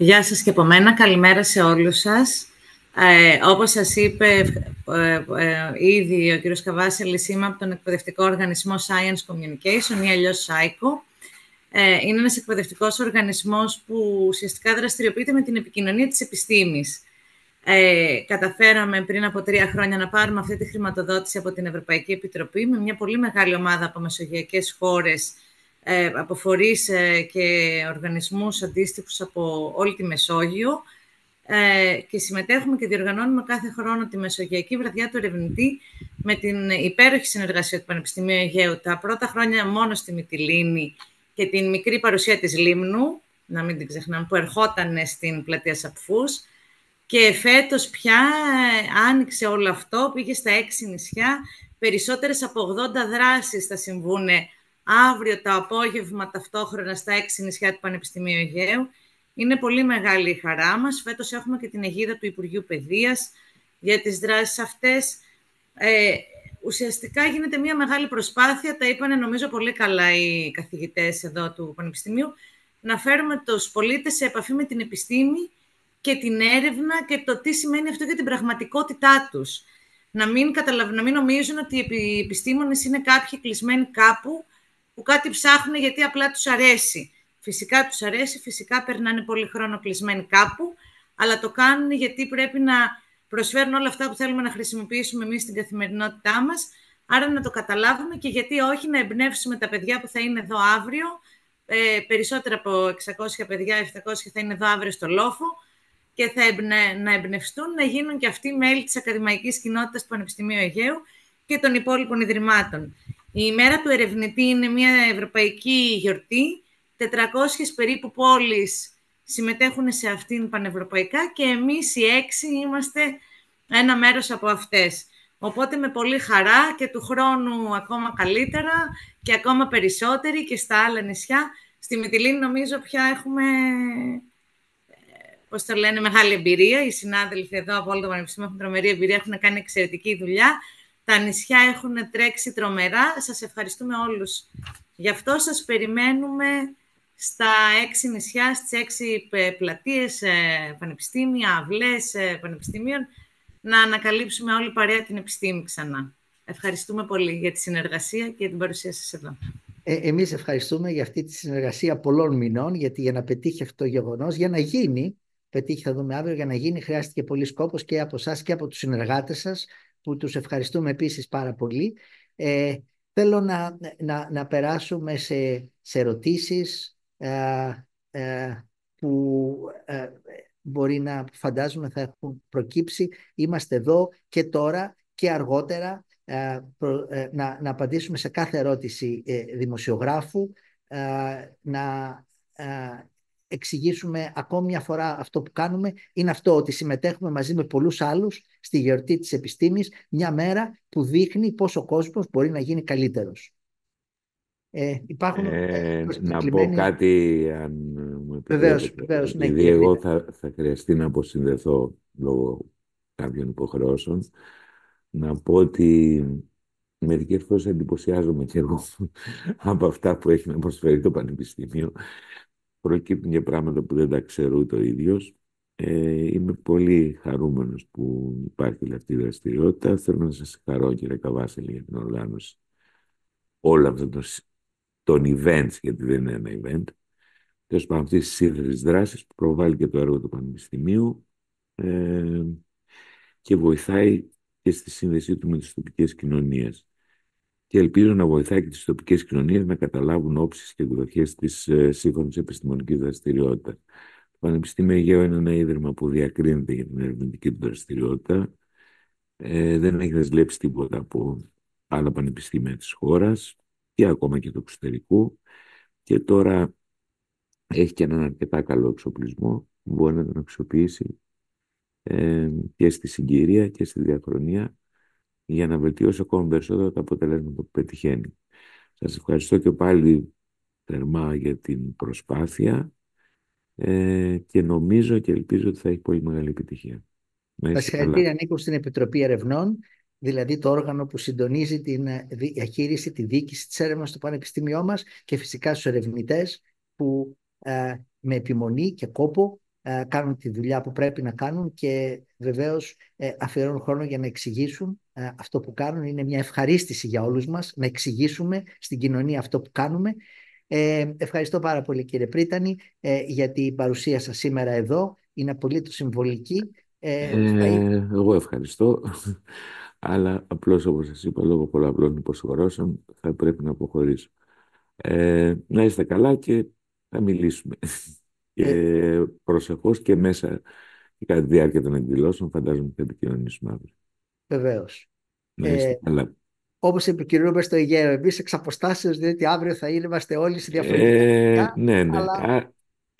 Γεια σας και από μένα. Καλημέρα σε όλους σας. Ε, όπως σας είπε ε, ε, ήδη ο κ. Καβάσελης, είμαι από τον εκπαιδευτικό οργανισμό Science Communication ή αλλιώς SAICO. Ε, είναι ένας εκπαιδευτικός οργανισμός που ουσιαστικά δραστηριοποιείται με την επικοινωνία της επιστήμης. Ε, καταφέραμε πριν από τρία χρόνια να πάρουμε αυτή τη χρηματοδότηση από την Ευρωπαϊκή Επιτροπή με μια πολύ μεγάλη ομάδα από μεσογειακές χώρες ε, από φορείς ε, και οργανισμούς αντίστοιχους από όλη τη Μεσόγειο. Ε, και συμμετέχουμε και διοργανώνουμε κάθε χρόνο τη Μεσογειακή Βραδιά του Ερευνητή με την υπέροχη συνεργασία του Πανεπιστημίου Αιγαίου τα πρώτα χρόνια μόνο στη Μυτιλίνη και την μικρή παρουσία της Λίμνου, να μην την ξεχνάμε, που ερχόταν στην πλατεία Σαπφούς. Και φέτος πια άνοιξε όλο αυτό, πήγε στα έξι νησιά, περισσότερες από 80 δράσεις θα συμβούν αύριο το απόγευμα ταυτόχρονα στα έξι νησιά του Πανεπιστημίου Αιγαίου. Είναι πολύ μεγάλη η χαρά μας. Φέτος έχουμε και την αιγίδα του Υπουργείου Παιδείας για τις δράσεις αυτές. Ε, ουσιαστικά γίνεται μια μεγάλη προσπάθεια, τα είπανε νομίζω πολύ καλά οι καθηγητές εδώ του Πανεπιστημίου, να φέρουμε τους πολίτες σε επαφή με την επιστήμη και την έρευνα και το τι σημαίνει αυτό για την πραγματικότητά τους. Να μην, καταλαβ... να μην νομίζουν ότι οι επιστήμονες είναι κάποιοι κλεισμένοι κάπου που κάτι ψάχνουν γιατί απλά τους αρέσει. Φυσικά τους αρέσει, φυσικά περνάνε πολύ χρόνο κλεισμένοι κάπου, αλλά το κάνουν γιατί πρέπει να προσφέρουν όλα αυτά που θέλουμε να χρησιμοποιήσουμε εμείς στην καθημερινότητά μας, άρα να το καταλάβουμε και γιατί όχι να εμπνεύσουμε τα παιδιά που θα είναι εδώ αύριο, ε, περισσότερα από 600 παιδιά, 700 θα είναι εδώ αύριο στο Λόφο και θα εμπνε, να εμπνευστούν να γίνουν και αυτοί μέλη της ακαδημαϊκής κοινότητας του Πανεπιστημίου Αιγαίου και των υπόλοιπων ιδρυμάτων. Η ημέρα του ερευνητή είναι μια ευρωπαϊκή γιορτή. 400 περίπου πόλεις συμμετέχουν σε αυτήν πανευρωπαϊκά και εμείς οι έξι είμαστε ένα μέρος από αυτές. Οπότε με πολύ χαρά και του χρόνου ακόμα καλύτερα και ακόμα περισσότεροι και στα άλλα νησιά. Στη Μυτιλίνη νομίζω πια έχουμε, ε, πώς το λένε, μεγάλη εμπειρία. Οι συνάδελφοι εδώ από όλο το Πανεπιστήμιο έχουν τρομερή εμπειρία, έχουν κάνει εξαιρετική δουλειά. Τα νησιά έχουν τρέξει τρομερά. Σας ευχαριστούμε όλους. Γι' αυτό σας περιμένουμε στα έξι νησιά, στις έξι πλατείες, ε, πανεπιστήμια, αυλές ε, πανεπιστήμιων, να ανακαλύψουμε όλη παρέα την επιστήμη ξανά. Ευχαριστούμε πολύ για τη συνεργασία και για την παρουσία σας εδώ. Ε, εμείς ευχαριστούμε για αυτή τη συνεργασία πολλών μηνών, γιατί για να πετύχει αυτό το γεγονός, για να γίνει, πετύχει θα δούμε αύριο, για να γίνει χρειάστηκε πολύ σκόπος και από εσάς και από τους συνεργάτες σας, που τους ευχαριστούμε επίσης πάρα πολύ. Ε, θέλω να, να, να περάσουμε σε, σε ερωτήσεις ε, ε, που ε, μπορεί να φαντάζομαι θα έχουν προκύψει. Είμαστε εδώ και τώρα και αργότερα να, να απαντήσουμε σε κάθε ερώτηση δημοσιογράφου, να εξηγήσουμε ακόμη μια φορά αυτό που κάνουμε είναι αυτό ότι συμμετέχουμε μαζί με πολλούς άλλους στη γιορτή της επιστήμης μια μέρα που δείχνει πώς ο κόσμος μπορεί να γίνει καλύτερος. Ε, υπάρχουν ε, να πω κάτι αν μου επιτρέπετε. Βεβαίως, ναι, Επειδή εγώ θα, θα χρειαστεί να αποσυνδεθώ λόγω κάποιων υποχρεώσεων να πω ότι μερικές φορές εντυπωσιάζομαι και εγώ από αυτά που έχει να προσφέρει το Πανεπιστήμιο προκύπτουν και πράγματα που δεν τα ξέρω το ίδιος. Ε, είμαι πολύ χαρούμενος που υπάρχει αυτή η δραστηριότητα. Θέλω να σας χαρώ κύριε Καβάσελη για την οργάνωση όλα αυτά των, events, γιατί δεν είναι ένα event. Τέλος πάντων, αυτής της σύνθεση δράσης που προβάλλει και το έργο του Πανεπιστημίου ε, και βοηθάει και στη σύνδεσή του με τις τοπικές κοινωνίες και ελπίζω να βοηθάει και τις τοπικές κοινωνίες να καταλάβουν όψεις και εκδοχές της ε, σύγχρονης επιστημονικής δραστηριότητας. Το Πανεπιστήμιο Αιγαίο είναι ένα ίδρυμα που διακρίνεται για την ερευνητική του δραστηριότητα. Ε, δεν έχει δεσλέψει τίποτα από άλλα πανεπιστήμια της χώρας και ακόμα και του εξωτερικού. Και τώρα έχει και έναν αρκετά καλό εξοπλισμό που μπορεί να τον αξιοποιήσει ε, και στη συγκυρία και στη διαχρονία για να βελτιώσει ακόμα περισσότερο τα αποτελέσματα που πετυχαίνει. Σας ευχαριστώ και πάλι θερμά για την προσπάθεια ε, και νομίζω και ελπίζω ότι θα έχει πολύ μεγάλη επιτυχία. Τα συγχαρητήρια ανήκω στην Επιτροπή Ερευνών, δηλαδή το όργανο που συντονίζει την ε, διαχείριση, τη διοίκηση της έρευνας στο Πανεπιστήμιό μας και φυσικά στους ερευνητές που ε, με επιμονή και κόπο ε, κάνουν τη δουλειά που πρέπει να κάνουν και βεβαίως ε, αφιερώνουν χρόνο για να εξηγήσουν ε, αυτό που κάνουν. Είναι μια ευχαρίστηση για όλους μας να εξηγήσουμε στην κοινωνία αυτό που κάνουμε. Ε, ευχαριστώ πάρα πολύ κύριε Πρίτανη ε, για την παρουσία σας σήμερα εδώ. Είναι απολύτως συμβολική. Ε, Εγώ ευχαριστώ. Αλλά απλώς όπως σας είπα λόγω πολλαπλών υποσχωρώσεων θα πρέπει να αποχωρήσω. Ε, να είστε καλά και θα μιλήσουμε. Και ε, προσεχώς και μέσα και κατά τη διάρκεια των εκδηλώσεων φαντάζομαι θα επικοινωνήσουμε αύριο. Βεβαίως. Να είστε ε, καλά. Όπως επικοινωνούμε στο Αιγαίο, εμείς εξ αποστάσεως, διότι αύριο θα είμαστε όλοι σε διαφορετικά. Ε, ναι, ναι. Αλλά...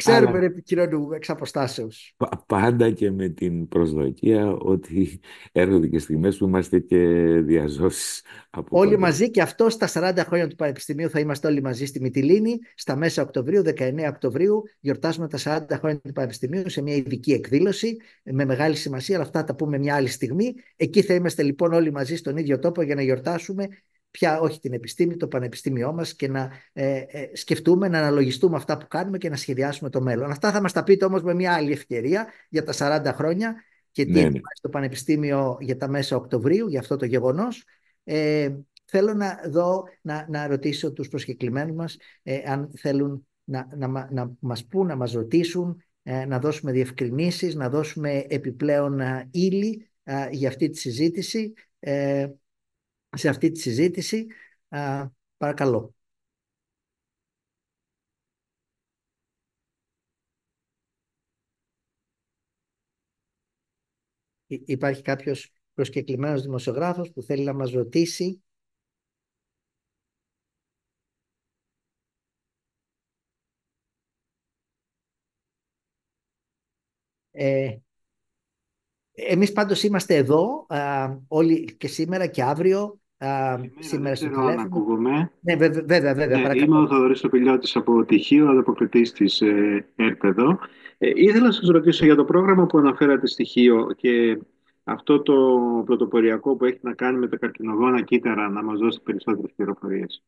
Ξέρουμε Αλλά- να επικοινωνούμε εξ αποστάσεως. Πα- Πάντα και με την προσδοκία ότι έρχονται και στιγμές που είμαστε και διαζώσεις από Όλοι κοντά. μαζί και αυτό στα 40 χρόνια του Πανεπιστημίου θα είμαστε όλοι μαζί στη Μυτιλίνη. Στα μέσα Οκτωβρίου, 19 Οκτωβρίου, γιορτάζουμε τα 40 χρόνια του Πανεπιστημίου σε μια ειδική εκδήλωση με μεγάλη σημασία, αλλά αυτά τα πούμε μια άλλη στιγμή. Εκεί θα είμαστε λοιπόν όλοι μαζί στον ίδιο τόπο για να γιορτάσουμε πια όχι την επιστήμη, το πανεπιστήμιό μας και να ε, ε, σκεφτούμε, να αναλογιστούμε αυτά που κάνουμε και να σχεδιάσουμε το μέλλον. Αυτά θα μας τα πείτε όμως με μια άλλη ευκαιρία για τα 40 χρόνια και τι Ναι, ναι. ετοιμάζει το Πανεπιστήμιο για τα μέσα Οκτωβρίου, για αυτό το γεγονός. Ε, θέλω να, δω, να, να ρωτήσω τους προσκεκλημένους μας ε, αν θέλουν να, να, μα- να μας πούν, να μας ρωτήσουν, ε, να δώσουμε διευκρινήσεις, να δώσουμε επιπλέον ε, ύλη ε, για αυτή τη συζήτηση. Ε, σε αυτή τη συζήτηση. Ε, παρακαλώ. Υ- Υπάρχει κάποιος προσκεκλημένος δημοσιογράφος που θέλει να μας ρωτήσει; Ε, εμείς πάντως είμαστε εδώ α, όλοι και σήμερα και αύριο. α, Καλημέρα, δεν σήμερα στο ξέρω αν τηλέφωνο. ακούγομαι. Ναι, βέβαια, βέβαια, βέβαια, Ναι, παρακαλώ. είμαι ο Θοδωρής Τοπηλιώτης από Τυχείο, ανταποκριτής της ε, ΕΡΠ εδώ. Ε, ήθελα να σας ρωτήσω για το πρόγραμμα που αναφέρατε στοιχείο και αυτό το πρωτοποριακό που έχει να κάνει με τα καρκινογόνα κύτταρα, να μας δώσετε περισσότερες πληροφορίες.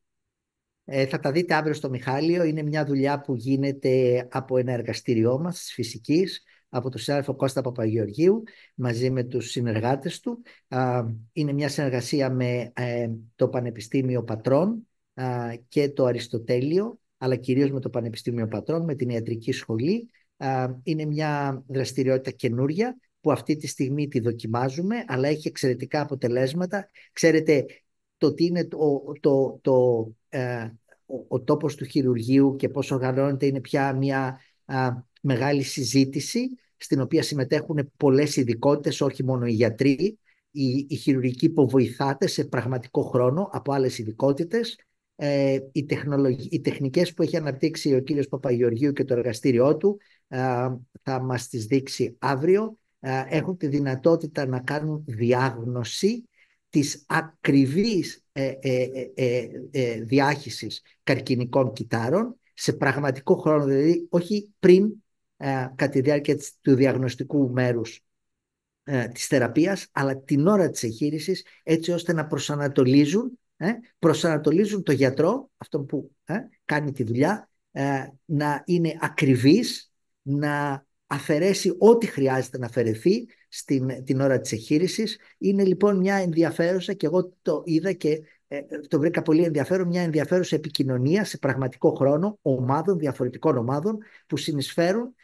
Ε, θα τα δείτε αύριο στο Μιχάλιο. Είναι μια δουλειά που γίνεται από ένα εργαστήριό μας της φυσικής, από τον συνάδελφο Κώστα Παπαγεωργίου, μαζί με τους συνεργάτες του. Α, είναι μια συνεργασία με ε, το Πανεπιστήμιο Πατρών α, και το Αριστοτέλειο, αλλά κυρίως με το Πανεπιστήμιο Πατρών, με την Ιατρική Σχολή. Α, είναι μια δραστηριότητα καινούρια που αυτή τη στιγμή τη δοκιμάζουμε, αλλά έχει εξαιρετικά αποτελέσματα. Ξέρετε, το τι είναι το, το, το, ε, ο, ο τόπος του χειρουργείου και πώς οργανώνεται είναι πια μια α, μεγάλη συζήτηση στην οποία συμμετέχουν πολλές ειδικότητες, όχι μόνο οι γιατροί, οι, οι χειρουργικοί υποβοηθάτε σε πραγματικό χρόνο από άλλες ειδικότητες. Ε, οι, τεχνολογι... οι τεχνικές που έχει αναπτύξει ο κύριος Παπαγεωργίου και το εργαστήριό του α, θα μας τις δείξει αύριο. Α, έχουν τη δυνατότητα να κάνουν διάγνωση της ακριβής ε, ε, ε, ε, διάχυσης καρκινικών κυτάρων σε πραγματικό χρόνο, δηλαδή όχι πριν ε, κατά τη διάρκεια του διαγνωστικού μέρους ε, της θεραπείας, αλλά την ώρα της εγχείρησης, έτσι ώστε να προσανατολίζουν, ε, προσανατολίζουν το γιατρό, αυτό που ε, κάνει τη δουλειά, ε, να είναι ακριβής, να αφαιρέσει ό,τι χρειάζεται να αφαιρεθεί στην, την ώρα της εγχείρησης. Είναι λοιπόν μια ενδιαφέρουσα και εγώ το είδα και ε, το βρήκα πολύ ενδιαφέρον, μια ενδιαφέρουσα επικοινωνία σε πραγματικό χρόνο ομάδων, διαφορετικών ομάδων που συνεισφέρουν α,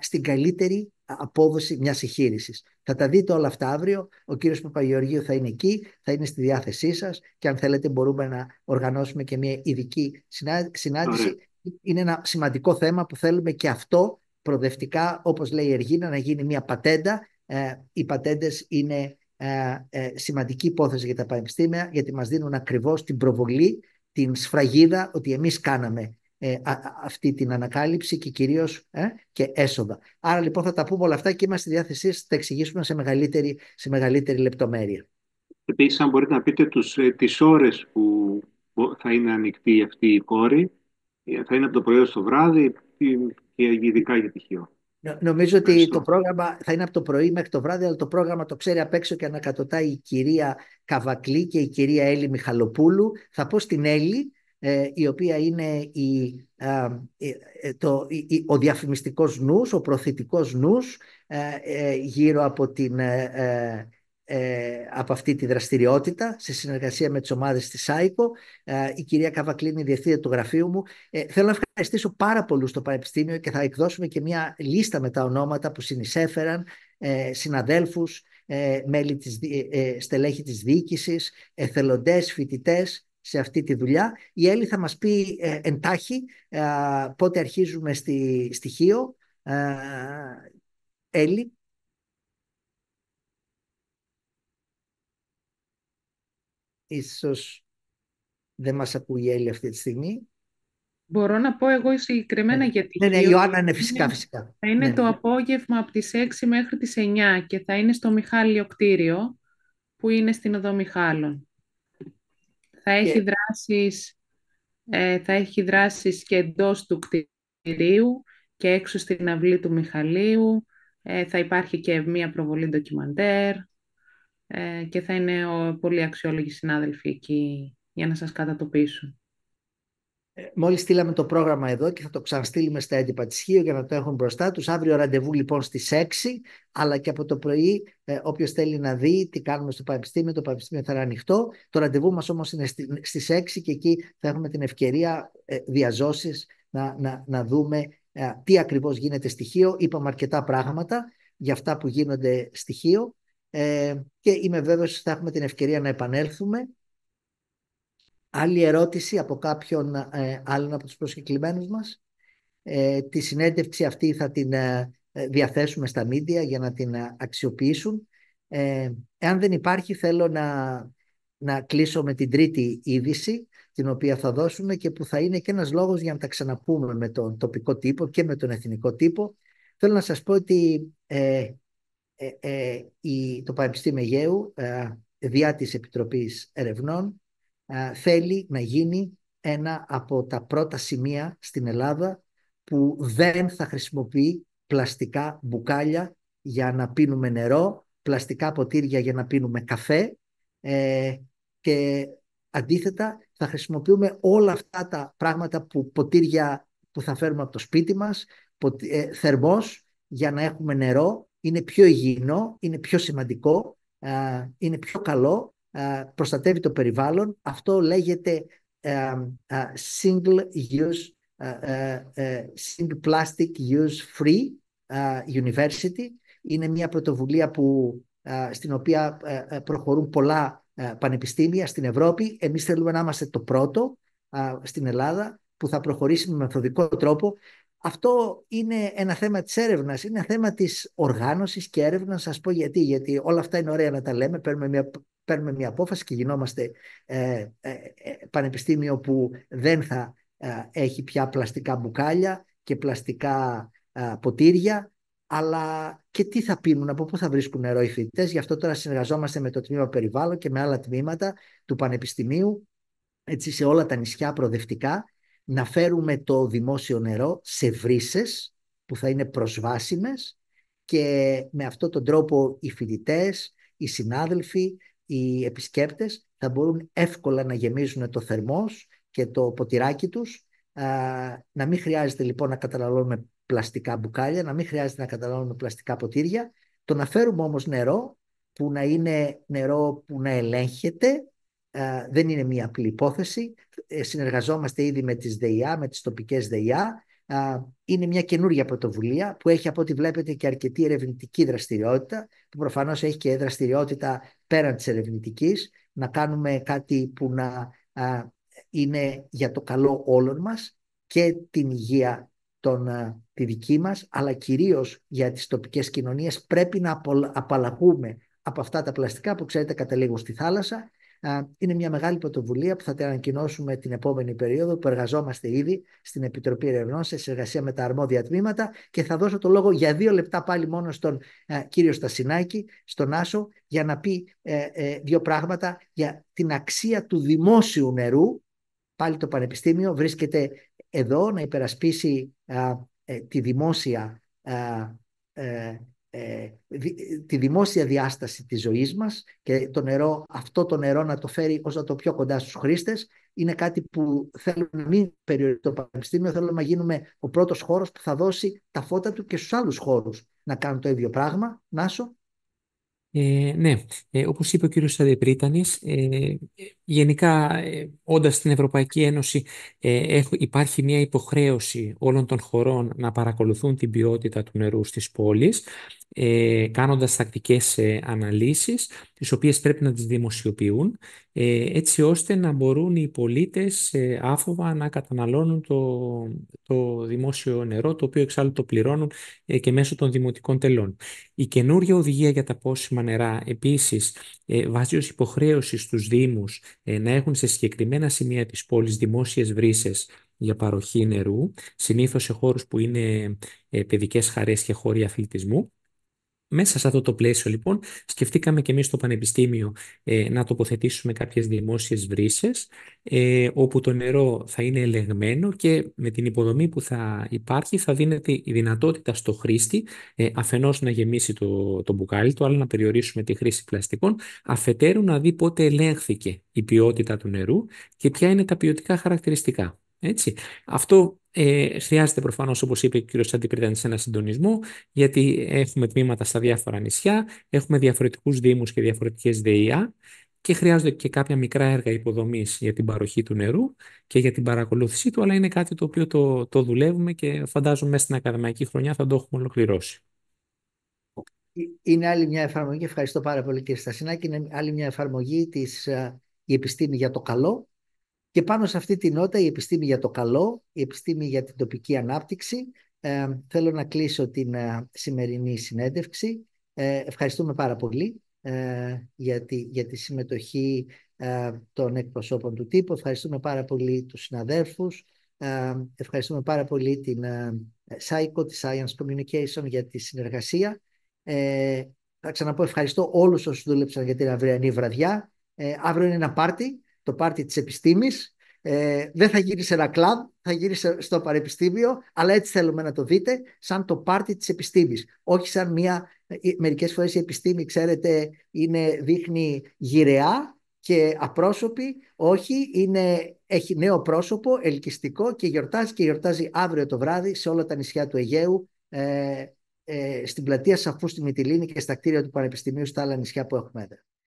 στην καλύτερη απόδοση μιας εγχείρησης. Θα τα δείτε όλα αυτά αύριο. Ο κύριος Παπαγεωργίου θα είναι εκεί, θα είναι στη διάθεσή σας και αν θέλετε μπορούμε να οργανώσουμε και μια ειδική συνά- συνάντηση. Ωραία. Είναι ένα σημαντικό θέμα που θέλουμε και αυτό προοδευτικά, όπως λέει η Εργίνα, να γίνει μια πατέντα. Ε, οι πατέντες είναι ε, ε, σημαντική υπόθεση για τα πανεπιστήμια γιατί μας δίνουν ακριβώς την προβολή, την σφραγίδα ότι εμείς κάναμε ε, α- α- αυτή την ανακάλυψη και κυρίως ε, και έσοδα. Άρα λοιπόν θα τα πούμε όλα αυτά και είμαστε στη διάθεσή σας, θα τα εξηγήσουμε σε μεγαλύτερη, σε μεγαλύτερη λεπτομέρεια. Επίσης, αν μπορείτε να πείτε τους, ε, τις ώρες που μπο- θα είναι ανοιχτή αυτή η κόρη, Ε, θα είναι από το πρωί ως το βράδυ τι- και ειδικά για τυχείο. Νο- Νομίζω ότι Ευχαριστώ. το πρόγραμμα θα είναι από το πρωί μέχρι το βράδυ, αλλά το πρόγραμμα το ξέρει απ' έξω και ανακατοτάει η κυρία Καβακλή και η κυρία Έλλη Μιχαλοπούλου. Θα πω στην Έλλη, ε, η οποία είναι η, α, ε, ε, το, η- η- ο διαφημιστικός νους, ο προθετικός νους ε, ε, γύρω από, την, ε, ε, ε, από αυτή τη δραστηριότητα σε συνεργασία με τις ομάδες της ΣΑΙΚΟ. Ε, η κυρία Καβακλή είναι η διευθύντρια του γραφείου μου. Ε, θέλω να ευχαριστήσω πάρα πολύ στο Πανεπιστήμιο και θα εκδώσουμε και μια λίστα με τα ονόματα που συνεισέφεραν ε, συναδέλφους, ε, μέλη της, δι- ε, στελέχη της διοίκησης, εθελοντές, φοιτητές σε αυτή τη δουλειά. Η Έλλη θα μας πει ε, εντάχει ε, πότε αρχίζουμε στη στοιχείο. Ε, Έλλη. Ίσως δεν μας ακούει η Έλλη αυτή τη στιγμή. Μπορώ να πω εγώ συγκεκριμένα Ναι, για ναι, ναι, τυχείο. Ιωάννα, ναι, φυσικά, Είναι- φυσικά. Θα είναι Ναι, το ναι. απόγευμα από τις 6 μέχρι τις 9 και θα είναι στο Μιχάλιο κτίριο που είναι στην Οδό Μιχάλων. Θα έχει Και- δράσεις, ε, θα έχει δράσεις και εντός του κτηρίου και έξω στην αυλή του Μιχαλίου. Ε, θα υπάρχει και μία προβολή ντοκιμαντέρ ε, και θα είναι ο, πολύ αξιόλογοι συνάδελφοι εκεί για να σας κατατοπίσουν. Ε, Μόλις στείλαμε το πρόγραμμα εδώ και θα το ξαναστείλουμε στα έντυπα της Χίου για να το έχουν μπροστά τους. Αύριο ραντεβού λοιπόν στις 6, αλλά και από το πρωί ε, όποιος θέλει να δει τι κάνουμε στο Πανεπιστήμιο, το Πανεπιστήμιο θα είναι ανοιχτό. Το ραντεβού μας όμως είναι στη- στις 6 και εκεί θα έχουμε την ευκαιρία ε, διαζώσεις να, να, να δούμε ε, τι ακριβώς γίνεται στοιχείο. Είπαμε αρκετά πράγματα για αυτά που γίνονται στοιχείο ε, και είμαι βέβαιος ότι θα έχουμε την ευκαιρία να επανέλθουμε Άλλη ερώτηση από κάποιον ε, άλλον από τους προσκεκλημένους μας. Ε, τη συνέντευξη αυτή θα την ε, ε, διαθέσουμε στα μίντια για να την ε, αξιοποιήσουν. Ε, εάν δεν υπάρχει θέλω να, να κλείσω με την τρίτη είδηση την οποία θα δώσουμε και που θα είναι και ένας λόγος για να τα ξαναπούμε με τον τοπικό τύπο και με τον εθνικό τύπο. Θέλω να σας πω ότι ε, ε, ε, η, το Πανεπιστήμιο Αιγαίου ε, διά της Επιτροπής Ερευνών ε, θέλει να γίνει ένα από τα πρώτα σημεία στην Ελλάδα που δεν θα χρησιμοποιεί πλαστικά μπουκάλια για να πίνουμε νερό, πλαστικά ποτήρια για να πίνουμε καφέ ε, και αντίθετα θα χρησιμοποιούμε όλα αυτά τα πράγματα που ποτήρια που θα φέρουμε από το σπίτι μας, ποτι- ε, θερμός για να έχουμε νερό, είναι πιο υγιεινό, είναι πιο σημαντικό, ε, είναι πιο καλό ε, προστατεύει το περιβάλλον. Αυτό λέγεται ε, ε, single use, ε, ε, ε, single plastic use free ε, university. Είναι μια πρωτοβουλία που, ε, στην οποία ε, ε, προχωρούν πολλά ε, πανεπιστήμια στην Ευρώπη. Εμείς θέλουμε να είμαστε το πρώτο ε, στην Ελλάδα που θα προχωρήσει με μεθοδικό τρόπο. Αυτό είναι ένα θέμα της έρευνας, είναι ένα θέμα της οργάνωσης και έρευνας. Σας πω γιατί, γιατί όλα αυτά είναι ωραία να τα λέμε, παίρνουμε μια παίρνουμε μια απόφαση και γινόμαστε ε, ε, ε, πανεπιστήμιο που δεν θα ε, έχει πια πλαστικά μπουκάλια και πλαστικά ε, ποτήρια αλλά και τι θα πίνουν, από πού θα βρίσκουν νερό οι φοιτητές. Γι' αυτό τώρα συνεργαζόμαστε με το Τμήμα Περιβάλλον και με άλλα τμήματα του Πανεπιστημίου έτσι, σε όλα τα νησιά προοδευτικά να φέρουμε το δημόσιο νερό σε βρύσες που θα είναι προσβάσιμες και με αυτόν τον τρόπο οι φοιτητές, οι συνάδελφοι, οι επισκέπτες θα μπορούν εύκολα να γεμίζουν το θερμός και το ποτηράκι τους. Α, να μην χρειάζεται λοιπόν να καταναλώνουμε πλαστικά μπουκάλια, να μην χρειάζεται να καταναλώνουμε πλαστικά ποτήρια. Το να φέρουμε όμως νερό που να είναι νερό που να ελέγχεται α, δεν είναι μια απλή υπόθεση. Ε, συνεργαζόμαστε ήδη με τις ΔΕΙΑ, με τις τοπικές ΔΕΙΑ. Α, είναι μια καινούρια πρωτοβουλία που έχει από ό,τι βλέπετε και αρκετή ερευνητική δραστηριότητα που προφανώς έχει και δραστηριότητα πέραν της ερευνητικής να κάνουμε κάτι που να α, είναι για το καλό όλων μας και την υγεία των, α, τη δική μας αλλά κυρίως για τις τοπικές κοινωνίες. Πρέπει να απολ- απαλλαγούμε από αυτά τα πλαστικά που ξέρετε καταλήγουν στη θάλασσα Α, είναι μια μεγάλη πρωτοβουλία που θα την ανακοινώσουμε την επόμενη περίοδο που εργαζόμαστε ήδη στην Επιτροπή Ερευνών σε συνεργασία με τα αρμόδια τμήματα και θα δώσω το λόγο για δύο λεπτά πάλι μόνο στον α, κύριο Στασινάκη, στον Άσο, για να πει ε, ε, δύο πράγματα για την αξία του δημόσιου νερού. Πάλι το Πανεπιστήμιο βρίσκεται εδώ να υπερασπίσει α, ε, τη δημόσια α, ε, ε, δι- τη δημόσια διάσταση της ζωής μας και το νερό, αυτό το νερό να το φέρει όσο το πιο κοντά στους χρήστες είναι κάτι που θέλουμε να μην περιορίσει το Πανεπιστήμιο, θέλουμε να γίνουμε ο πρώτος χώρος που θα δώσει τα φώτα του και στους άλλους χώρους να κάνουν το ίδιο πράγμα. Νάσο. Ε, ναι, ε, όπως είπε ο κύριος Αδεπρίτανης, ε, γενικά ε, όντας στην Ευρωπαϊκή Ένωση ε, έχ- υπάρχει μια υποχρέωση όλων των χωρών να παρακολουθούν την ποιότητα του νερού στις πόλεις, ε, κάνοντας τακτικές ε, αναλύσεις, τις οποίες πρέπει να τις δημοσιοποιούν, ε, έτσι ώστε να μπορούν οι πολίτες ε, άφοβα να καταναλώνουν το, το δημόσιο νερό, το οποίο εξάλλου το πληρώνουν ε, και μέσω των δημοτικών τελών. Η καινούργια οδηγία για τα πόσιμα νερά επίσης ε, βάζει ως υποχρέωση στους Δήμους ε, να έχουν σε συγκεκριμένα σημεία της πόλης δημόσιες βρύσες για παροχή νερού, συνήθως σε χώρους που είναι ε, παιδικές χαρές και χώροι αθλητισμού. Μέσα σε αυτό το πλαίσιο, λοιπόν, σκεφτήκαμε και εμείς στο Πανεπιστήμιο ε, να τοποθετήσουμε κάποιες δημόσιες βρύσες, ε, όπου το νερό θα είναι ελεγμένο και με την υποδομή που θα υπάρχει θα δίνεται η δυνατότητα στο χρήστη ε, αφενός να γεμίσει το, το μπουκάλι του, αλλά να περιορίσουμε τη χρήση πλαστικών, αφετέρου να δει πότε ελέγχθηκε η ποιότητα του νερού και ποια είναι τα ποιοτικά χαρακτηριστικά. Έτσι. Αυτό ε, χρειάζεται προφανώς, όπως είπε ο κ. Σαντιπρίτανης, σε ένα συντονισμό, γιατί έχουμε τμήματα στα διάφορα νησιά, έχουμε διαφορετικούς δήμους και διαφορετικές ΔΕΙΑ και χρειάζονται και κάποια μικρά έργα υποδομής για την παροχή του νερού και για την παρακολούθησή του, αλλά είναι κάτι το οποίο το, το δουλεύουμε και φαντάζομαι μέσα στην ακαδημαϊκή χρονιά θα το έχουμε ολοκληρώσει. Ε, είναι άλλη μια εφαρμογή, ευχαριστώ πάρα πολύ κύριε Στασινάκη, είναι άλλη μια εφαρμογή της ε, η επιστήμη για το καλό, και πάνω σε αυτή την νότα η επιστήμη για το καλό, η επιστήμη για την τοπική ανάπτυξη. Ε, θέλω να κλείσω την ε, σημερινή συνέντευξη. Ε, ευχαριστούμε πάρα πολύ ε, για, τη, για τη συμμετοχή των εκπροσώπων του τύπου. Ευχαριστούμε πάρα πολύ τους συναδέρφους. ευχαριστούμε πάρα πολύ την ΣΑΙΚΟ, τη Science Communication για τη συνεργασία. θα ξαναπώ ευχαριστώ όλους όσους δούλεψαν για την αυριανή βραδιά. αύριο είναι ένα πάρτι το πάρτι της επιστήμης. Ε, δεν θα γίνει σε ένα κλαμπ, θα γίνει στο πανεπιστήμιο, αλλά έτσι θέλουμε να το δείτε, σαν το πάρτι της επιστήμης. Όχι σαν μια, ε, μερικές φορές η επιστήμη, ξέρετε, είναι, δείχνει γυραιά και απρόσωπη. Όχι, είναι, έχει νέο πρόσωπο, ελκυστικό και γιορτάζει και γιορτάζει αύριο το βράδυ σε όλα τα νησιά του Αιγαίου, ε, ε, στην πλατεία Σαφού στη Μυτιλίνη και στα κτίρια του Πανεπιστημίου στα άλλα νησιά που έχουμε εδώ.